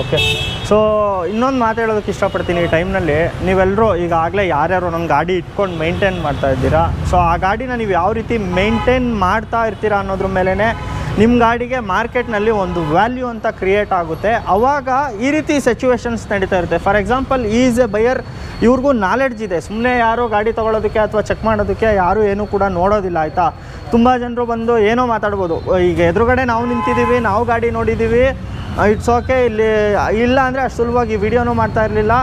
ಓಕೆ ಸೊ ಇನ್ನೊಂದು ಮಾತಾಡೋದಕ್ಕೆ ಇಷ್ಟಪಡ್ತೀನಿ ಈ ಟೈಮ್ನಲ್ಲಿ ನೀವೆಲ್ಲರೂ ಈಗಾಗಲೇ ಯಾರ್ಯಾರು ನನ್ನ ಗಾಡಿ ಇಟ್ಕೊಂಡು ಮೇಂಟೈನ್ ಮಾಡ್ತಾ ಇದ್ದೀರಾ? ಸೊ ಆ ಗಾಡಿನ ನೀವು ಯಾವ ರೀತಿ ಮೇಂಟೈನ್ ಮಾಡ್ತಾ ಇರ್ತೀರಾ ಅನ್ನೋದ್ರ ಮೇಲೇ ನಿಮ್ಮ ಗಾಡಿಗೆ ಮಾರ್ಕೆಟ್ನಲ್ಲಿ ಒಂದು ವ್ಯಾಲ್ಯೂ ಅಂತ ಕ್ರಿಯೇಟ್ ಆಗುತ್ತೆ. ಅವಾಗ ಈ ರೀತಿ ಸಿಚುವೇಶನ್ಸ್ ನಡೀತಾ ಇರುತ್ತೆ. For example is a buyer ಇವ್ರಿಗೂ ನಾಲೆಡ್ಜ್ ಇದೆ. ಸುಮ್ಮನೆ ಯಾರೋ ಗಾಡಿ ತೊಗೊಳೋದಕ್ಕೆ ಅಥವಾ ಚೆಕ್ ಮಾಡೋದಕ್ಕೆ ಯಾರೂ ಏನೂ ಕೂಡ ನೋಡೋದಿಲ್ಲ, ಆಯಿತಾ? ತುಂಬ ಜನರು ಬಂದು ಏನೋ ಮಾತಾಡ್ಬೋದು. ಈಗ ಎದುರುಗಡೆ ನಾವು ನಿಂತಿದ್ದೀವಿ, ನಾವು ಗಾಡಿ ನೋಡಿದ್ದೀವಿ ಇಟ್ಸ್ ಓಕೆ ಇಲ್ಲಿ, ಇಲ್ಲ ಅಂದರೆ ಅಷ್ಟು ಸುಲಭವಾಗಿ ವಿಡಿಯೋನೂ ಮಾಡ್ತಾ ಇರಲಿಲ್ಲ.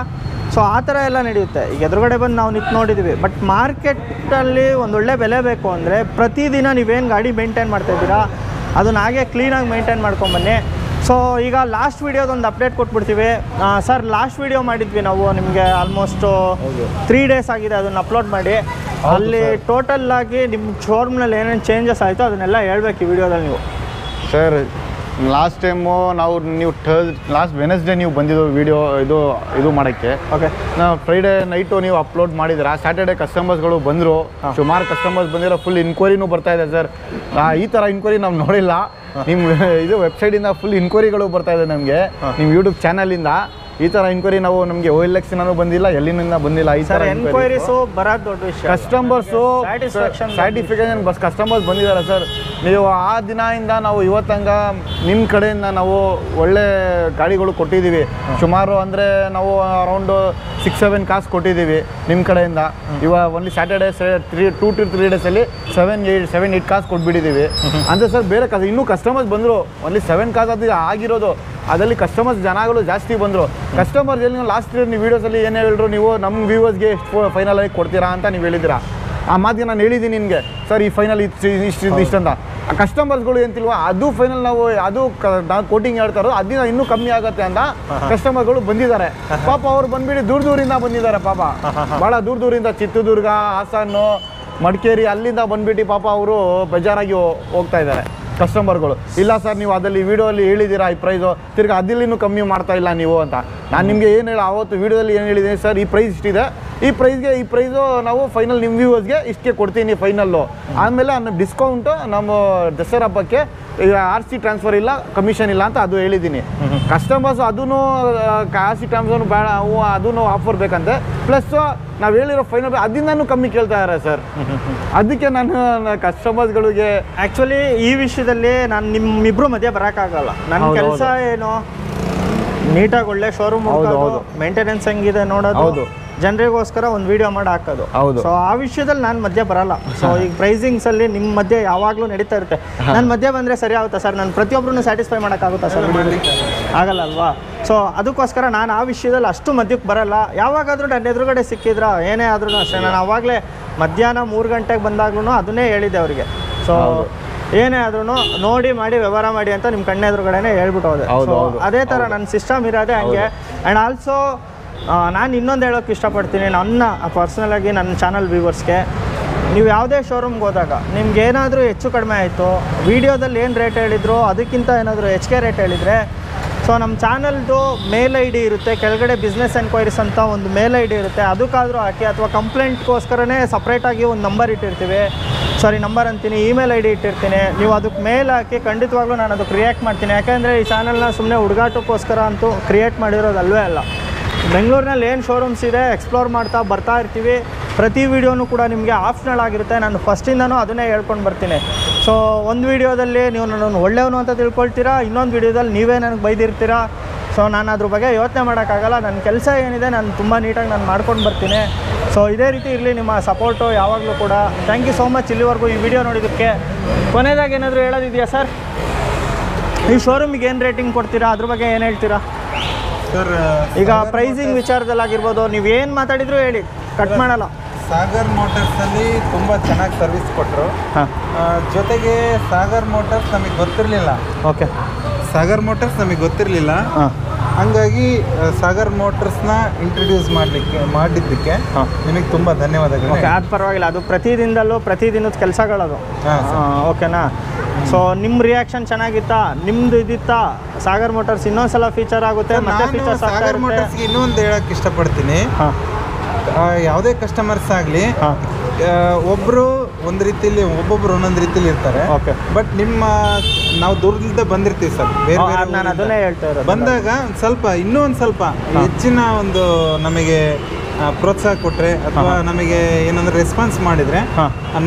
ಸೊ ಆ ಥರ ಎಲ್ಲ ನಡೆಯುತ್ತೆ. ಈಗ ಎದುರುಗಡೆ ಬಂದು ನಾವು ನಿಂತು ನೋಡಿದ್ದೀವಿ. ಬಟ್ ಮಾರ್ಕೆಟಲ್ಲಿ ಒಂದೊಳ್ಳೆ ಬೆಲೆ ಬೇಕು ಅಂದರೆ ಪ್ರತಿದಿನ ನೀವೇನು ಗಾಡಿ ಮೇಂಟೈನ್ ಮಾಡ್ತಾಯಿದ್ದೀರಾ ಅದನ್ನ ಹಾಗೆ ಕ್ಲೀನಾಗಿ ಮೇಂಟೈನ್ ಮಾಡ್ಕೊಂಬನ್ನಿ ಸೊ ಈಗ ಲಾಸ್ಟ್ ವೀಡಿಯೋದೊಂದು ಅಪ್ಡೇಟ್ ಕೊಟ್ಬಿಡ್ತೀವಿ. ಸರ್ ಲಾಸ್ಟ್ ವೀಡಿಯೋ ಮಾಡಿದ್ವಿ ನಾವು ನಿಮಗೆ ಆಲ್ಮೋಸ್ಟು ತ್ರೀ ಡೇಸ್ ಆಗಿದೆ ಅದನ್ನು ಅಪ್ಲೋಡ್ ಮಾಡಿ. ಅಲ್ಲಿ ಟೋಟಲ್ ಆಗಿ ನಿಮ್ಮ ಶೋರೂಮ್ನಲ್ಲಿ ಏನೇನು ಚೇಂಜಸ್ ಆಯಿತು ಅದನ್ನೆಲ್ಲ ಹೇಳ್ಬೇಕು ಈ ವಿಡಿಯೋದಲ್ಲಿ ನೀವು. ಸರ್ ಲಾಸ್ಟ್ ಟೈಮು ನಾವು ನೀವು ಥರ್ಸ್ ಲಾಸ್ಟ್ ವೆನಸ್ಡೇ ನೀವು ಬಂದಿದ್ದು ವಿಡಿಯೋ ಇದು ಇದು ಮಾಡೋಕ್ಕೆ. ಓಕೆ ನಾವು ಫ್ರೈಡೇ ನೈಟು ನೀವು ಅಪ್ಲೋಡ್ ಮಾಡಿದ್ದೀರಾ? ಸ್ಯಾಟರ್ಡೆ ಕಸ್ಟಮರ್ಸ್ಗಳು ಬಂದರು. ಸುಮಾರು ಕಸ್ಟಮರ್ಸ್ ಬಂದಿರೋ ಫುಲ್ ಇನ್ಕ್ವೈರಿನೂ ಬರ್ತಾ ಇದೆ ಸರ್ ಈ ಥರ ಇನ್ಕ್ವೈರಿ ನಾವು ನೋಡಿಲ್ಲ. ನಿಮ್ಮ ಇದು ವೆಬ್ಸೈಟಿಂದ ಫುಲ್ ಇನ್ಕ್ವೈರಿಗಳು ಬರ್ತಾ ಇದೆ ನಮಗೆ. ನಿಮ್ಮ ಯೂಟ್ಯೂಬ್ ಚಾನಲಿಂದ ಈ ಥರ ಇನ್ಕ್ವೈರಿ ನಾವು ನಮಗೆ ಓ ಎಲ್ ಎಕ್ಸಿನೂ ಬಂದಿಲ್ಲ ಎಲ್ಲಿನಿಂದ ಬಂದಿಲ್ಲ ಈ ಸರ್ ಥರ ಎನ್ಕ್ವೈರೀಸು ಬರೋದು ದೊಡ್ಡ ವಿಷಯ. ಕಸ್ಟಮರ್ಸು ಸ್ಯಾಟಿಸ್ಫ್ಯಾಕ್ಷನ್ ಸ್ಯಾಟಿಫಿಕೇಶನ್ ಬಸ್ ಕಸ್ಟಮರ್ಸ್ ಬಂದಿದ್ದಾರೆ ಸರ್ ನೀವು ಆ ದಿನದಿಂದ ನಾವು ಇವತ್ತಂಗ ನಿಮ್ಮ ಕಡೆಯಿಂದ ನಾವು ಒಳ್ಳೆ ಗಾಡಿಗಳು ಕೊಟ್ಟಿದ್ದೀವಿ. ಸುಮಾರು ಅಂದರೆ ನಾವು ಅರೌಂಡು ಸಿಕ್ಸ್ ಸೆವೆನ್ ಕಾಸ್ ಕೊಟ್ಟಿದ್ದೀವಿ ನಿಮ್ಮ ಕಡೆಯಿಂದ. ಇವಾಗ only Saturday three two to three ಡೇಸಲ್ಲಿ seven eight seven eight cars ಕೊಟ್ಬಿಟ್ಟಿದ್ದೀವಿ. ಅಂದರೆ ಸರ್ ಬೇರೆ ಕಾಸು ಇನ್ನೂ ಕಸ್ಟಮರ್ಸ್ ಬಂದರು. ಒನ್ಲಿ ಸೆವೆನ್ ಕಾಸ್ ಅದು ಆಗಿರೋದು. ಅದರಲ್ಲಿ ಕಸ್ಟಮರ್ಸ್ ಜನಗಳು ಜಾಸ್ತಿ ಬಂದರು. ಕಸ್ಟಮರ್ಸ್ ಎಲ್ಲಿ ಲಾಸ್ಟ್ ಇಯರ್ ನೀವು ವೀಡಿಯೋಸಲ್ಲಿ ಏನು ಹೇಳಿದ್ರು, ನೀವು ನಮ್ಮ ವ್ಯೂವರ್ಸ್ಗೆ ಎಷ್ಟು ಫೈನಲ್ ಆಗಿ ಕೊಡ್ತೀರಾ ಅಂತ ನೀವು ಹೇಳಿದ್ದೀರಾ? ಆ ಮಾತಿಗೆ ನಾನು ಹೇಳಿದ್ದೀನಿ ನಿಮಗೆ ಸರ್, ಈ ಫೈನಲ್ ಇಷ್ಟು ಇಷ್ಟು ಇಷ್ಟು ಅಂತ ಕಸ್ಟಮರ್ಸ್ಗಳು ಎಂತಿಲ್ವಾ, ಅದು ಫೈನಲ್ ನಾವು, ಅದು ನಾವು ಕೋಟಿಂಗ್ ಹೇಳ್ತಾರೋ ಅದನ್ನ ಇನ್ನೂ ಕಮ್ಮಿ ಆಗುತ್ತೆ ಅಂತ ಕಸ್ಟಮರ್ಗಳು ಬಂದಿದ್ದಾರೆ. ಪಾಪ ಅವ್ರು ಬಂದ್ಬಿಟ್ಟು ದೂರ ದೂರಿಂದ ಬಂದಿದ್ದಾರೆ ಪಾಪ. ಭಾಳ ದೂರ ದೂರಿಂದ ಚಿತ್ರದುರ್ಗ, ಹಾಸನ್ನು, ಮಡಿಕೇರಿ ಅಲ್ಲಿಂದ ಬಂದ್ಬಿಟ್ಟು ಪಾಪ ಅವರು ಬೇಜಾರಾಗಿ ಹೋಗ್ತಾ ಇದ್ದಾರೆ. ಕಸ್ಟಮರ್ಗಳು ಇಲ್ಲ ಸರ್ ನೀವು ಅದಲ್ಲಿ ವೀಡಿಯೋಲ್ಲಿ ಹೇಳಿದ್ದೀರಾ ಈ ಪ್ರೈಸು ತಿರ್ಗಿ ಅದಿಲ್ಲಿನೂ ಕಮ್ಮಿ ಮಾಡ್ತಾ ಇಲ್ಲ ನೀವು ಅಂತ. ನಾನು ನಿಮಗೆ ಏನು ಹೇಳಿ ಆವತ್ತು ವೀಡಿಯೋದಲ್ಲಿ ಏನು ಹೇಳಿದ್ದೀನಿ ಸರ್ ಈ ಪ್ರೈಸ್ ಇಷ್ಟಿದೆ. ಈ ಪ್ರೈಸ್ಗೆ ಈ ಪ್ರೈಸು ನಾವು ಫೈನಲ್ ನಿಮ್ಮ ವ್ಯೂವರ್ಸ್ಗೆ ಇಷ್ಟಕ್ಕೆ ಕೊಡ್ತೀನಿ ಫೈನಲ್ಲು ಆಮೇಲೆ ಅನ್ನೋ ಡಿಸ್ಕೌಂಟು ನಮ್ಮ ದಸರಾ ಹಬ್ಬಕ್ಕೆ ಈಗ ಆರ್ ಸಿ ಟ್ರಾನ್ಸ್ಫರ್ ಇಲ್ಲ ಕಮಿಷನ್ ಇಲ್ಲ ಅಂತ ಅದು ಹೇಳಿದ್ದೀನಿ. ಕಸ್ಟಮರ್ಸ್ ಅದೂ ಆರ್ ಸಿ ಟ್ರಾನ್ಸ್ಫರ್ ಬೇಡ ಅದೂ ಆಫರ್ ಬೇಕಂತೆ. ಪ್ಲಸ್ ನಾವು ಹೇಳಿರೋ ಫೈನಲ್ ಅದರಿಂದನೂ ಕಮ್ಮಿ ಕೇಳ್ತಾ ಇದ್ದಾರೆ ಸರ್ ಅದಕ್ಕೆ ನಾನು ಕಸ್ಟಮರ್ಸ್ಗಳಿಗೆ ಆ್ಯಕ್ಚುಲಿ ಈ ವಿಷಯದಲ್ಲಿ ನಾನು ನಿಮ್ಮಿಬ್ರು ಮಧ್ಯೆ ಬರೋಕ್ಕಾಗಲ್ಲ. ನನ್ನ ಕೆಲಸ ಏನು? ನೀಟಾಗಿ ಒಳ್ಳೆ ಶೋರೂಮ್. ಮೇಂಟೆನೆನ್ಸ್ ಹೆಂಗಿದೆ ನೋಡೋದು ಹೌದು. ಜನರಿಗೋಸ್ಕರ ಒಂದು ವಿಡಿಯೋ ಮಾಡಿ ಹಾಕೋದು. ಹೌದು. ಸೊ ಆ ವಿಷಯದಲ್ಲಿ ನಾನು ಮಧ್ಯೆ ಬರಲ್ಲ. ಸೊ ಈಗ ಪ್ರೈಸಿಂಗ್ಸ್ ಅಲ್ಲಿ ನಿಮ್ಮ ಮಧ್ಯೆ ಯಾವಾಗಲೂ ನಡೀತಾ ಇರುತ್ತೆ. ನನ್ನ ಮಧ್ಯೆ ಬಂದರೆ ಸರಿ ಆಗುತ್ತಾ ಸರ್ ನಾನು ಪ್ರತಿಯೊಬ್ಬರನ್ನು ಸ್ಯಾಟಿಸ್ಫೈ ಮಾಡೋಕ್ಕಾಗುತ್ತಾ ಸರ್ ಆಗಲ್ಲ ಅಲ್ವಾ ಸೊ ಅದಕ್ಕೋಸ್ಕರ ನಾನು ಆ ವಿಷಯದಲ್ಲಿ ಅಷ್ಟು ಮಧ್ಯಕ್ಕೆ ಬರಲ್ಲ. ಯಾವಾಗಾದರೂ ನನ್ನ ಎದುರುಗಡೆ ಸಿಕ್ಕಿದ್ರ ಏನೇ ಆದ್ರೂ ಅಷ್ಟೇ. ನಾನು ಆವಾಗಲೇ ಮಧ್ಯಾಹ್ನ ಮೂರು ಗಂಟೆಗೆ ಬಂದಾಗ್ಲೂ ಅದನ್ನೇ ಹೇಳಿದ್ದೆ ಅವರಿಗೆ. ಸೊ ಏನೇ ಆದ್ರೂ ನೋಡಿ ಮಾಡಿ ವ್ಯವಹಾರ ಮಾಡಿ ಅಂತ ನಿಮ್ಮ ಕಣ್ಣ ಎದುರುಗಡೆನೆ ಹೇಳ್ಬಿಟ್ಟು ಹೋದೆ. ಹೌದು, ಅದೇ ಥರ ನನ್ನ ಸಿಸ್ಟಮ್ ಇರೋದೇ ಹಂಗೆ. ಆ್ಯಂಡ್ ಆಲ್ಸೋ ನಾನು ಇನ್ನೊಂದು ಹೇಳೋಕೆ ಇಷ್ಟಪಡ್ತೀನಿ. ನನ್ನ ಪರ್ಸ್ನಲಾಗಿ ನನ್ನ ಚಾನಲ್ ವ್ಯೂವರ್ಸ್ಗೆ ನೀವು ಯಾವುದೇ ಶೋರೂಮ್ಗೆ ಹೋದಾಗ ನಿಮ್ಗೆ ಏನಾದರೂ ಹೆಚ್ಚು ಕಡಿಮೆ ಆಯಿತು ವೀಡಿಯೋದಲ್ಲಿ ಏನು ರೇಟ್ ಹೇಳಿದ್ರು ಅದಕ್ಕಿಂತ ಏನಾದರೂ ಹೆಚ್ಚಿಗೆ ರೇಟ್ ಹೇಳಿದರೆ ಸೊ ನಮ್ಮ ಚಾನಲ್ದು ಮೇಲ್ ಐ ಡಿ ಇರುತ್ತೆ, ಕೆಳಗಡೆ ಬಿಸ್ನೆಸ್ ಎನ್ಕ್ವೈರೀಸ್ ಅಂತ ಒಂದು ಮೇಲ್ ಐ ಡಿ ಇರುತ್ತೆ. ಅದಕ್ಕಾದರೂ ಹಾಕಿ ಅಥವಾ ಕಂಪ್ಲೇಂಟ್ಗೋಸ್ಕರನೇ ಸಪ್ರೇಟಾಗಿ ಒಂದು ನಂಬರ್ ಇಟ್ಟಿರ್ತೀವಿ. ಸಾರಿ ನಂಬರ್ ಅಂತೀನಿ ಇಮೇಲ್ ಐ ಡಿ ಇಟ್ಟಿರ್ತೀನಿ. ನೀವು ಅದಕ್ಕೆ ಮೇಲ್ ಹಾಕಿ ಖಂಡಿತವಾಗ್ಲೂ ನಾನು ಅದಕ್ಕೆ ರಿಯಾಕ್ಟ್ ಮಾಡ್ತೀನಿ. ಯಾಕೆಂದರೆ ಈ ಚಾನಲ್ನ ಸುಮ್ಮನೆ ಹುಡುಗಾಟಕ್ಕೋಸ್ಕರ ಅಂತೂ ಕ್ರಿಯೇಟ್ ಮಾಡಿರೋದಲ್ವೇ ಅಲ್ಲ. ಬೆಂಗಳೂರಿನಲ್ಲಿ ಏನು ಶೋರೂಮ್ಸ್ ಇದೆ ಎಕ್ಸ್ಪ್ಲೋರ್ ಮಾಡ್ತಾ ಬರ್ತಾ ಇರ್ತೀವಿ. ಪ್ರತಿ ವೀಡಿಯೋನು ಕೂಡ ನಿಮಗೆ ಆಪ್ಷನಲ್ ಆಗಿರುತ್ತೆ. ನಾನು ಫಸ್ಟಿಂದನೂ ಅದನ್ನೇ ಹೇಳ್ಕೊಂಡು ಬರ್ತೀನಿ. ಸೊ ಒಂದು ವೀಡಿಯೋದಲ್ಲಿ ನೀವು ನನ್ನನ್ನು ಒಳ್ಳೆಯವನು ಅಂತ ತಿಳ್ಕೊಳ್ತೀರಾ? ಇನ್ನೊಂದು ವೀಡಿಯೋದಲ್ಲಿ ನೀವೇ ನನಗೆ ಬೈದಿರ್ತೀರಾ? ಸೊ ನಾನು ಅದ್ರ ಬಗ್ಗೆ ಯೋಚನೆ ಮಾಡೋಕ್ಕಾಗಲ್ಲ. ನನ್ನ ಕೆಲಸ ಏನಿದೆ ನಾನು ತುಂಬ ನೀಟಾಗಿ ನಾನು ಮಾಡ್ಕೊಂಡು ಬರ್ತೀನಿ. ಸೊ ಇದೇ ರೀತಿ ಇರಲಿ ನಿಮ್ಮ ಸಪೋರ್ಟು ಯಾವಾಗಲೂ ಕೂಡ. ಥ್ಯಾಂಕ್ ಯು ಸೋ ಮಚ್ ಇಲ್ಲಿವರೆಗೂ ಈ ವಿಡಿಯೋ ನೋಡಿದ್ದಕ್ಕೆ. ಕೊನೆಯದಾಗಿ ಏನಾದರೂ ಹೇಳೋದಿದೆಯಾ ಸರ್ ಈ ಶೋರೂಮಿಗೆ ಏನು ರೇಟಿಂಗ್ ಕೊಡ್ತೀರಾ? ಅದ್ರ ಬಗ್ಗೆ ಏನು ಹೇಳ್ತೀರಾ? ಸರ್ ಈಗ ಪ್ರೈಸಿಂಗ್ ವಿಚಾರದಲ್ಲಾಗಿರ್ಬೋದು ನೀವು ಏನು ಮಾತಾಡಿದ್ರು ಹೇಳಿ. ಕಟ್ ಮಾಡಲ್ಲ. ಸಾಗರ್ ಮೋಟರ್ಸ್ ಅಲ್ಲಿ ತುಂಬಾ ಚೆನ್ನಾಗಿ ಸರ್ವಿಸ್ ಕೊಟ್ಟರು ಹಾಂ. ಜೊತೆಗೆ ಸಾಗರ್ ಮೋಟರ್ಸ್ ನಮಗೆ ಗೊತ್ತಿರಲಿಲ್ಲ. ಓಕೆ. ಸಾಗರ್ ಮೋಟರ್ಸ್ ನಮಗೆ ಗೊತ್ತಿರಲಿಲ್ಲ. ಹಾಂ. ಹಂಗಾಗಿ ಸಾಗರ್ ಮೋಟರ್ಸ್ನ ಇಂಟ್ರೊಡ್ಯೂಸ್ ಮಾಡಲಿಕ್ಕೆ ಮಾಡಿದ್ದಕ್ಕೆ ಹಾ. ನಿಮಗೆ ತುಂಬ ಧನ್ಯವಾದಗಳು. ಓಕೆ ಅದು ಪರವಾಗಿಲ್ಲ. ಅದು ಪ್ರತಿದಿನದಲ್ಲೂ ಪ್ರತಿದಿನದ ಕೆಲಸಗಳದು. ಓಕೆನಾ? ಸೊ ನಿಮ್ಮ ರಿಯಾಕ್ಷನ್ ಚೆನ್ನಾಗಿತ್ತಾ? ನಿಮ್ದು ಇದಿತ್ತಾ? ಸಾಗರ್ ಮೋಟರ್ಸ್ ಇನ್ನೊಂದ್ಸಲ ಫೀಚರ್ ಆಗುತ್ತೆ ಮತ್ತೆ ಫೀಚರ್ಸ್ ಸಾಗರ್ ಮೋಟರ್ಸ್ಗೆ ಇನ್ನೊಂದು ಹೇಳಕ್ಕೆ ಇಷ್ಟಪಡ್ತೀನಿ. ಯಾವುದೇ ಕಸ್ಟಮರ್ಸ್ ಆಗಲಿ ಒಬ್ಬರು ಒಂದು ರೀತಿಯಲ್ಲಿ ಒಬ್ಬೊಬ್ರು ಒಂದೊಂದು ರೀತಿಯಲ್ಲಿ ಇರ್ತಾರೆ. ಓಕೆ ಬಟ್ ನಿಮ್ಮ ನಾವು ದೂರದಿಂದ ಬಂದಿರ್ತೀವಿ ಸರ್. ಬೇರೆ ಬೇರೆ ನಾನು. ಅದನ್ನೇ ಹೇಳ್ತಾ ಇರೋದು. ಬಂದಾಗ ಒಂದ್ ಸ್ವಲ್ಪ ಇನ್ನೂ ಒಂದು ಸ್ವಲ್ಪ ಹೆಚ್ಚಿನ ಒಂದು ನಮಗೆ ಪ್ರೋತ್ಸಾಹ ಕೊಟ್ಟರೆ ಅಥವಾ ನಮಗೆ ಏನಂದ್ರೆ ರೆಸ್ಪಾನ್ಸ್ ಮಾಡಿದ್ರೆ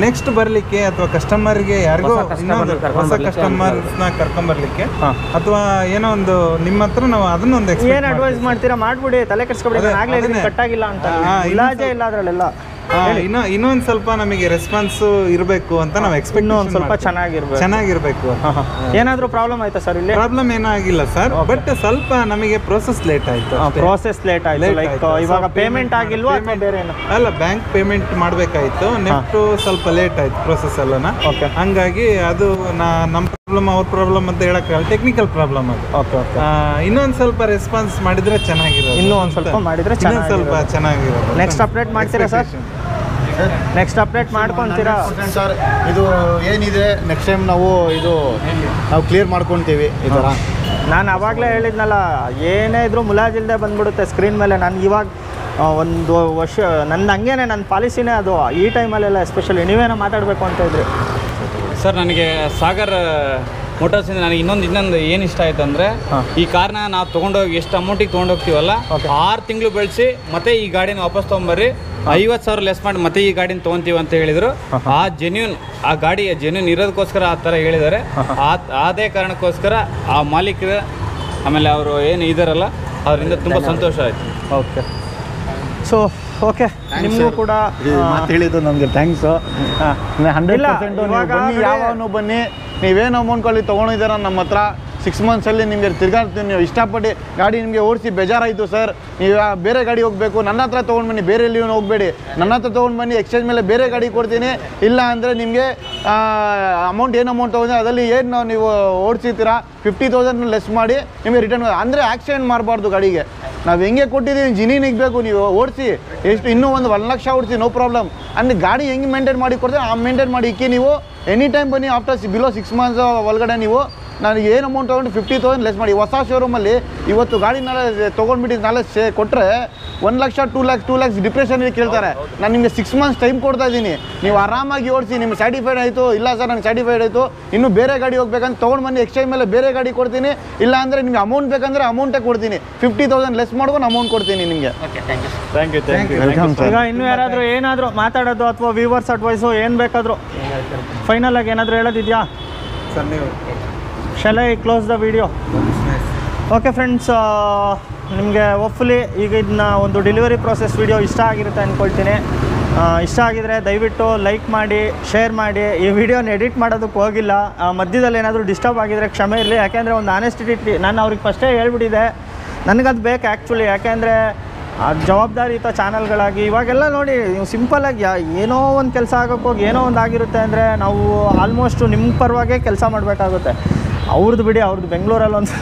ನೆಕ್ಸ್ಟ್ ಬರಲಿಕ್ಕೆ ಅಥವಾ ಕಸ್ಟಮರ್ಗೆ ಯಾರಿಗೋ ಹೊಸ ಕಸ್ಟಮರ್ಸ್ ಇನ್ನೊಂದು ಹೊಸ ಬರ್ಲಿಕ್ಕೆ ಕಸ್ಟಮರ್ಸ್ನ ಕರ್ಕೊಂಬರ್ಲಿಕ್ಕೆ ಅಥವಾ ಏನೋ ಒಂದು ನಿಮ್ಮ ಹತ್ರ ನಾವು ಅದನ್ನೊಂದು ಏನು ಎಕ್ಸ್ಪೆಕ್ಟ್ ಅಡ್ವೈಸ್ ಮಾಡ್ತೀರಾ? ಮಾಡ್ಬಿಡಿ ತಲೆ ಕೆಡ್ಸ್ಕೊಬಿಡಿ ಆಗಲೇ ನಾನು ಆಗ್ಲೇ ಅದನ್ನೇ. ಕಟ್ ಆಗಿಲ್ಲ ಅಂತ. ಇಲಾಜೆ ಇಲ್ಲ ಅದರಲ್ಲೆಲ್ಲ. ಇನ್ನೂ ಇನ್ನೊಂದು ಸ್ವಲ್ಪ ನಮಗೆ ರೆಸ್ಪಾನ್ಸ್ ಇರಬೇಕು ಅಂತ ನಾವು ಎಕ್ಸ್ಪೆಕ್ಟ್ ಒಂದ್ ಸ್ವಲ್ಪ ಚೆನ್ನಾಗಿರ್ಬೇಕು. ಚೆನ್ನಾಗಿರ್ಬೇಕು ಏನಾದ್ರೂ ಪ್ರಾಬ್ಲಮ್ ಆಯ್ತಾ ಸರ್ ಇಲ್ಲಿ? ಪ್ರಾಬ್ಲಮ್ ಏನಾಗಿಲ್ಲ ಸರ್ ಬಟ್ ಸ್ವಲ್ಪ ನಮಗೆ ಪ್ರೋಸೆಸ್ ಲೇಟ್ ಆಯ್ತು. ಪ್ರೋಸೆಸ್ ಲೇಟ್ ಆಯ್ತು ಲೈಕ್ ಇವಾಗ ಪೇಮೆಂಟ್ ಆಗಿಲ್ವಾ ಬೇರೆ ಅಲ್ಲ ಬ್ಯಾಂಕ್ ಪೇಮೆಂಟ್ ಮಾಡಬೇಕಾಯ್ತು. ನೆಕ್ಸ್ಟ್ ಸ್ವಲ್ಪ ಲೇಟ್ ಆಯ್ತು ಪ್ರೋಸೆಸ್ ಎಲ್ಲನ. ಓಕೆ ಹಂಗಾಗಿ ಅದು ನಾ ನಮ್ಮ ಪ್ರಾಬ್ಲಮ್ ಅವ್ರ ಪ್ರಾಬ್ಲಮ್ ಅಂತ ಹೇಳಕ್ಕಾಗಲ್ಲ ಟೆಕ್ನಿಕಲ್ ಪ್ರಾಬ್ಲಮ್ ಅದು. ಓಕೆ ಇನ್ನೊಂದ್ ಸ್ವಲ್ಪ ರೆಸ್ಪಾನ್ಸ್ ಮಾಡಿದ್ರೆ ಚೆನ್ನಾಗಿರೋದು. ಇನ್ನೂ ಒಂದ್ ಸ್ವಲ್ಪ ಮಾಡಿದ್ರೆ ಸ್ವಲ್ಪ ಚೆನ್ನಾಗಿರೋದು. ನೆಕ್ಸ್ಟ್ ಅಪ್ಡೇಟ್ ಮಾಡ್ತೀರಾ ಸರ್ ನೆಕ್ಸ್ಟ್ ಅಪ್ಡೇಟ್ ಮಾಡ್ಕೊತೀರಾ? ಸರ್ ಇದು ಏನಿದೆ ನೆಕ್ಸ್ಟ್ ಟೈಮ್ ನಾವು ಇದು ನಾವು ಕ್ಲಿಯರ್ ಮಾಡ್ಕೊತೀವಿ ಈ ಥರ ನಾನು ಅವಾಗಲೇ ಹೇಳಿದ್ನಲ್ಲ ಏನೇ ಇದ್ರೂ ಮುಲಾಜಿಲ್ದೆ ಬಂದ್ಬಿಡುತ್ತೆ ಸ್ಕ್ರೀನ್ ಮೇಲೆ. ನಾನು ಇವಾಗ ಒಂದು ವರ್ಷ ನನ್ನ ಹಂಗೇನೆ ನನ್ನ ಪಾಲಿಸಿನೇ ಅದು ಈ ಟೈಮಲ್ಲೆಲ್ಲ ಎಸ್ಪೆಷಲಿ ನೀವೇನೋ ಮಾತಾಡಬೇಕು ಅಂತ ಇದ್ರಿ. ಸರ್ ನನಗೆ ಸಾಗರ್ ಮೋಟರ್ಸಿಂದ ನನಗೆ ಇನ್ನೊಂದು ಇನ್ನೊಂದು ಏನು ಇಷ್ಟ ಆಯ್ತು ಅಂದರೆ ಈ ಕಾರ್ನ ನಾವು ತೊಗೊಂಡೋಗಿ ಎಷ್ಟು ಅಮೌಂಟಿಗೆ ತೊಗೊಂಡೋಗ್ತೀವಲ್ಲ. ಆರು ತಿಂಗಳು ಬೆಳೆಸಿ ಮತ್ತೆ ಈ ಗಾಡಿನ ವಾಪಸ್ ತೊಗೊಂಬರ್ರಿ. ಐವತ್ತು ಸಾವಿರ ಲೆಸ್ ಮಾಡಿ ಮತ್ತೆ ಈ ಗಾಡಿನ ತೊಗೊಂತೀವಿ ಅಂತ ಹೇಳಿದರು. ಆ ಜೆನ್ಯೂನ್ ಆ ಗಾಡಿ ಜೆನ್ಯೂನ್ ಇರೋದಕ್ಕೋಸ್ಕರ ಆ ಥರ ಹೇಳಿದ್ದಾರೆ. ಆ ಅದೇ ಕಾರಣಕ್ಕೋಸ್ಕರ ಆ ಮಾಲೀಕರ ಆಮೇಲೆ ಅವರು ಏನು ಇದಾರಲ್ಲ ಅದರಿಂದ ತುಂಬ ಸಂತೋಷ ಆಯಿತು. ಓಕೆ. ಸೊ ಓಕೆ ನಿಮಗೂ ಕೂಡ ಮಾತು ಹೇಳಿದ್ದು ನಮಗೆ ಥ್ಯಾಂಕ್ಸು ಹಂಡ್ರೆಡ್ ಇವಾಗ ಬನ್ನಿ ನೀವು ಯಾವನು ಬನ್ನಿ. ನೀವೇನು ಅಮೌಂಟ್ ಕೊಳ್ಳಿ ತೊಗೊಂಡಿದ್ದೀರ ನಮ್ಮ ಹತ್ರ ಸಿಕ್ಸ್ ಮಂತ್ಸಲ್ಲಿ ನಿಮಗೆ ತಿರ್ಗಾ ನೀವು ಇಷ್ಟಪಟ್ಟು ಗಾಡಿ ನಿಮಗೆ ಓಡಿಸಿ ಬೇಜಾರಾಯಿತು ಸರ್. ನೀವು ಬೇರೆ ಗಾಡಿ ಹೋಗಬೇಕು, ನನ್ನ ಹತ್ರ ತೊಗೊಂಡು ಬನ್ನಿ, ಬೇರೆ ಎಲ್ಲಿಯೂ ಹೋಗಬೇಡಿ. ನನ್ನ ಹತ್ರ ತೊಗೊಂಡು ಬನ್ನಿ ಎಕ್ಸ್ಚೇಂಜ್ ಮೇಲೆ ಬೇರೆ ಗಾಡಿ ಕೊಡ್ತೀನಿ. ಇಲ್ಲ ಅಂದರೆ ನಿಮಗೆ ಅಮೌಂಟ್ ಏನು ಅಮೌಂಟ್ ತೊಗೊಂಡ್ರೆ ಅದರಲ್ಲಿ ಏನು ನೀವು ಓಡಿಸಿರ್ತೀರಾ ಫಿಫ್ಟಿ ತೌಸಂಡ್ ಲೆಸ್ ಮಾಡಿ ನಿಮಗೆ ರಿಟರ್ನ್ ಅಂದರೆ ಆಕ್ಸಿಡೆಂಟ್ ಮಾಡಬಾರ್ದು ಗಾಡಿಗೆ. ನಾವು ಹೆಂಗೆ ಕೊಟ್ಟಿದ್ದೀವಿ ಜಿನಿನಿಗೆ ಬೇಕು, ನೀವು ಓಡಿಸಿ. ಎಷ್ಟು, ಇನ್ನೂ ಒಂದು ಒಂದು ಲಕ್ಷ ಓಡಿಸಿ ನೋ ಪ್ರಾಬ್ಲಮ್ ಅಂದರೆ ಗಾಡಿ ಹೆಂಗೆ ಮೇಂಟೈನ್ ಮಾಡಿ ಕೊಡ್ತಾರೆ, ಆ ಮೇಂಟೈನ್ ಮಾಡಿ ಇಕ್ಕಿ ನೀವು ಎನಿ ಟೈಮ್ ಬನ್ನಿ ಆಫ್ಟರ್ ಬಿಲೋ ಸಿಕ್ಸ್ ಮಂತ್ಸ್ ಒಳಗಡೆ ನೀವು ನನಗೆ ಏನು ಅಮೌಂಟ್ ತೊಗೊಂಡು ಫಿಫ್ಟಿ ತೌಸಂಡ್ ಲೆಸ್ ಮಾಡಿ ಹೊಸ ಶೋರೂಮಲ್ಲಿ ಇವತ್ತು ಗಾಡಿ ನಾಳೆ ತೊಗೊಂಡ್ಬಿಟ್ಟು ನಾಳೆ ಸೇ ಕೊಟ್ಟರೆ ಒಂದು lakh two lakhs two lakhs depression ಕೇಳ್ತಾರೆ. ನಾನು ನಿಮಗೆ ಸಿಕ್ಸ್ ಮಂತ್ಸ್ ಟೈಮ್ ಕೊಡ್ತಾ ಇದ್ದೀನಿ. ನೀವು ಆರಾಮಾಗಿ ಓಡಿಸಿ ನಿಮ್ಗೆ ಸ್ಯಾಟಿಫೈಡ್ ಆಯಿತು ಇಲ್ಲ ಸರ್ ನನಗೆ ಸ್ಯಾಟಿಫೈಡ್ ಆಯಿತು ಇನ್ನು ಬೇರೆ ಗಾಡಿ ಹೋಗ್ಬೇಕಂತ ತೊಗೊಂಡು ಬನ್ನಿ ಎಕ್ಸ್ಚೇಂಜ್ ಮೇಲೆ ಬೇರೆ ಗಾಡಿ ಕೊಡ್ತೀನಿ ಇಲ್ಲ ಅಂದರೆ ನಿಮಗೆ ಅಮೌಂಟ್ ಬೇಕಂದರೆ ಅಮೌಂಟೇ ಕೊಡ್ತೀನಿ. ಫಿಫ್ಟಿ ತೌಸಂಡ್ ಲೆಸ್ ಮಾಡ್ಕೊಂಡು ಅಮೌಂಟ್ ಕೊಡ್ತೀನಿ ನಿಮಗೆ. Thank you thank you welcome ಈಗ ಇನ್ನೂ ಯಾರಾದರೂ ಏನಾದರೂ ಮಾತಾಡೋದು ಅಥವಾ ವ್ಯೂವರ್ಸ್ ಅಡ್ವೈಸು ಏನು ಬೇಕಾದರೂ ಫೈನಲ್ ಆಗಿ ಏನಾದರೂ ಹೇಳೋದಿದೆಯಾ? ಸರ್ ನೀವು shall I close the video okay friends ನಿಮಗೆ ಹೋಪ್ಫುಲಿ ಈಗ ಇದನ್ನ ಒಂದು ಡೆಲಿವರಿ ಪ್ರೊಸೆಸ್ ವಿಡಿಯೋ ಇಷ್ಟ ಆಗಿರುತ್ತೆ ಅಂದ್ಕೊಳ್ತೀನಿ ಇಷ್ಟ ಆಗಿದರೆ ದಯವಿಟ್ಟು ಲೈಕ್ ಮಾಡಿ ಶೇರ್ ಮಾಡಿ. ಈ ವಿಡಿಯೋನ ಎಡಿಟ್ ಮಾಡೋದಕ್ಕೆ ಹೋಗಿಲ್ಲ. ಮಧ್ಯದಲ್ಲಿ ಏನಾದರೂ ಡಿಸ್ಟರ್ಬ್ ಆಗಿದರೆ ಕ್ಷಮೆ ಇರಲಿ. ಯಾಕೆಂದರೆ ಒಂದು ಆನೆಸ್ಟಿಟಿ ನಾನು ಅವ್ರಿಗೆ ಫಸ್ಟೇ ಹೇಳ್ಬಿಟ್ಟಿದೆ ನನಗದು ಬೇಕು ಆ್ಯಕ್ಚುಲಿ ಯಾಕೆಂದರೆ ಜವಾಬ್ದಾರಿಯುತ ಚಾನಲ್ಗಳಾಗಿ ಇವಾಗೆಲ್ಲ ನೋಡಿ, ನೀವು ಸಿಂಪಲಾಗಿ ಏನೋ ಒಂದು ಕೆಲಸ ಆಗೋಕ್ಕೋಗಿ ಏನೋ ಒಂದು ಆಗಿರುತ್ತೆ ಅಂದರೆ ನಾವು ಆಲ್ಮೋಸ್ಟು ನಿಮ್ಮ ಪರವಾಗೇ ಕೆಲಸ ಮಾಡಬೇಕಾಗುತ್ತೆ. ಅವ್ರದ್ದು ಬಿಡಿ ಅವ್ರದ್ದು ಬೆಂಗಳೂರಲ್ಲಿ ಒಂದು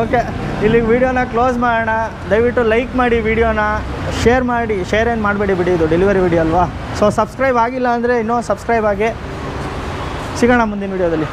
ಓಕೆ ಇಲ್ಲಿಗೆ ವಿಡಿಯೋನ ಕ್ಲೋಸ್ ಮಾಡೋಣ. ದಯವಿಟ್ಟು ಲೈಕ್ ಮಾಡಿ ವೀಡಿಯೋನ ಶೇರ್ ಮಾಡಿ ಶೇರ್ ಏನು ಮಾಡಬೇಡಿ ಬಿಡಿ, ಇದು ಡೆಲಿವರಿ ವಿಡಿಯೋ ಅಲ್ವಾ? ಸೊ ಸಬ್ಸ್ಕ್ರೈಬ್ ಆಗಿಲ್ಲ ಅಂದರೆ ಇನ್ನೂ ಸಬ್ಸ್ಕ್ರೈಬ್ ಆಗಿ ಸಿಗೋಣ ಮುಂದಿನ ವಿಡಿಯೋದಲ್ಲಿ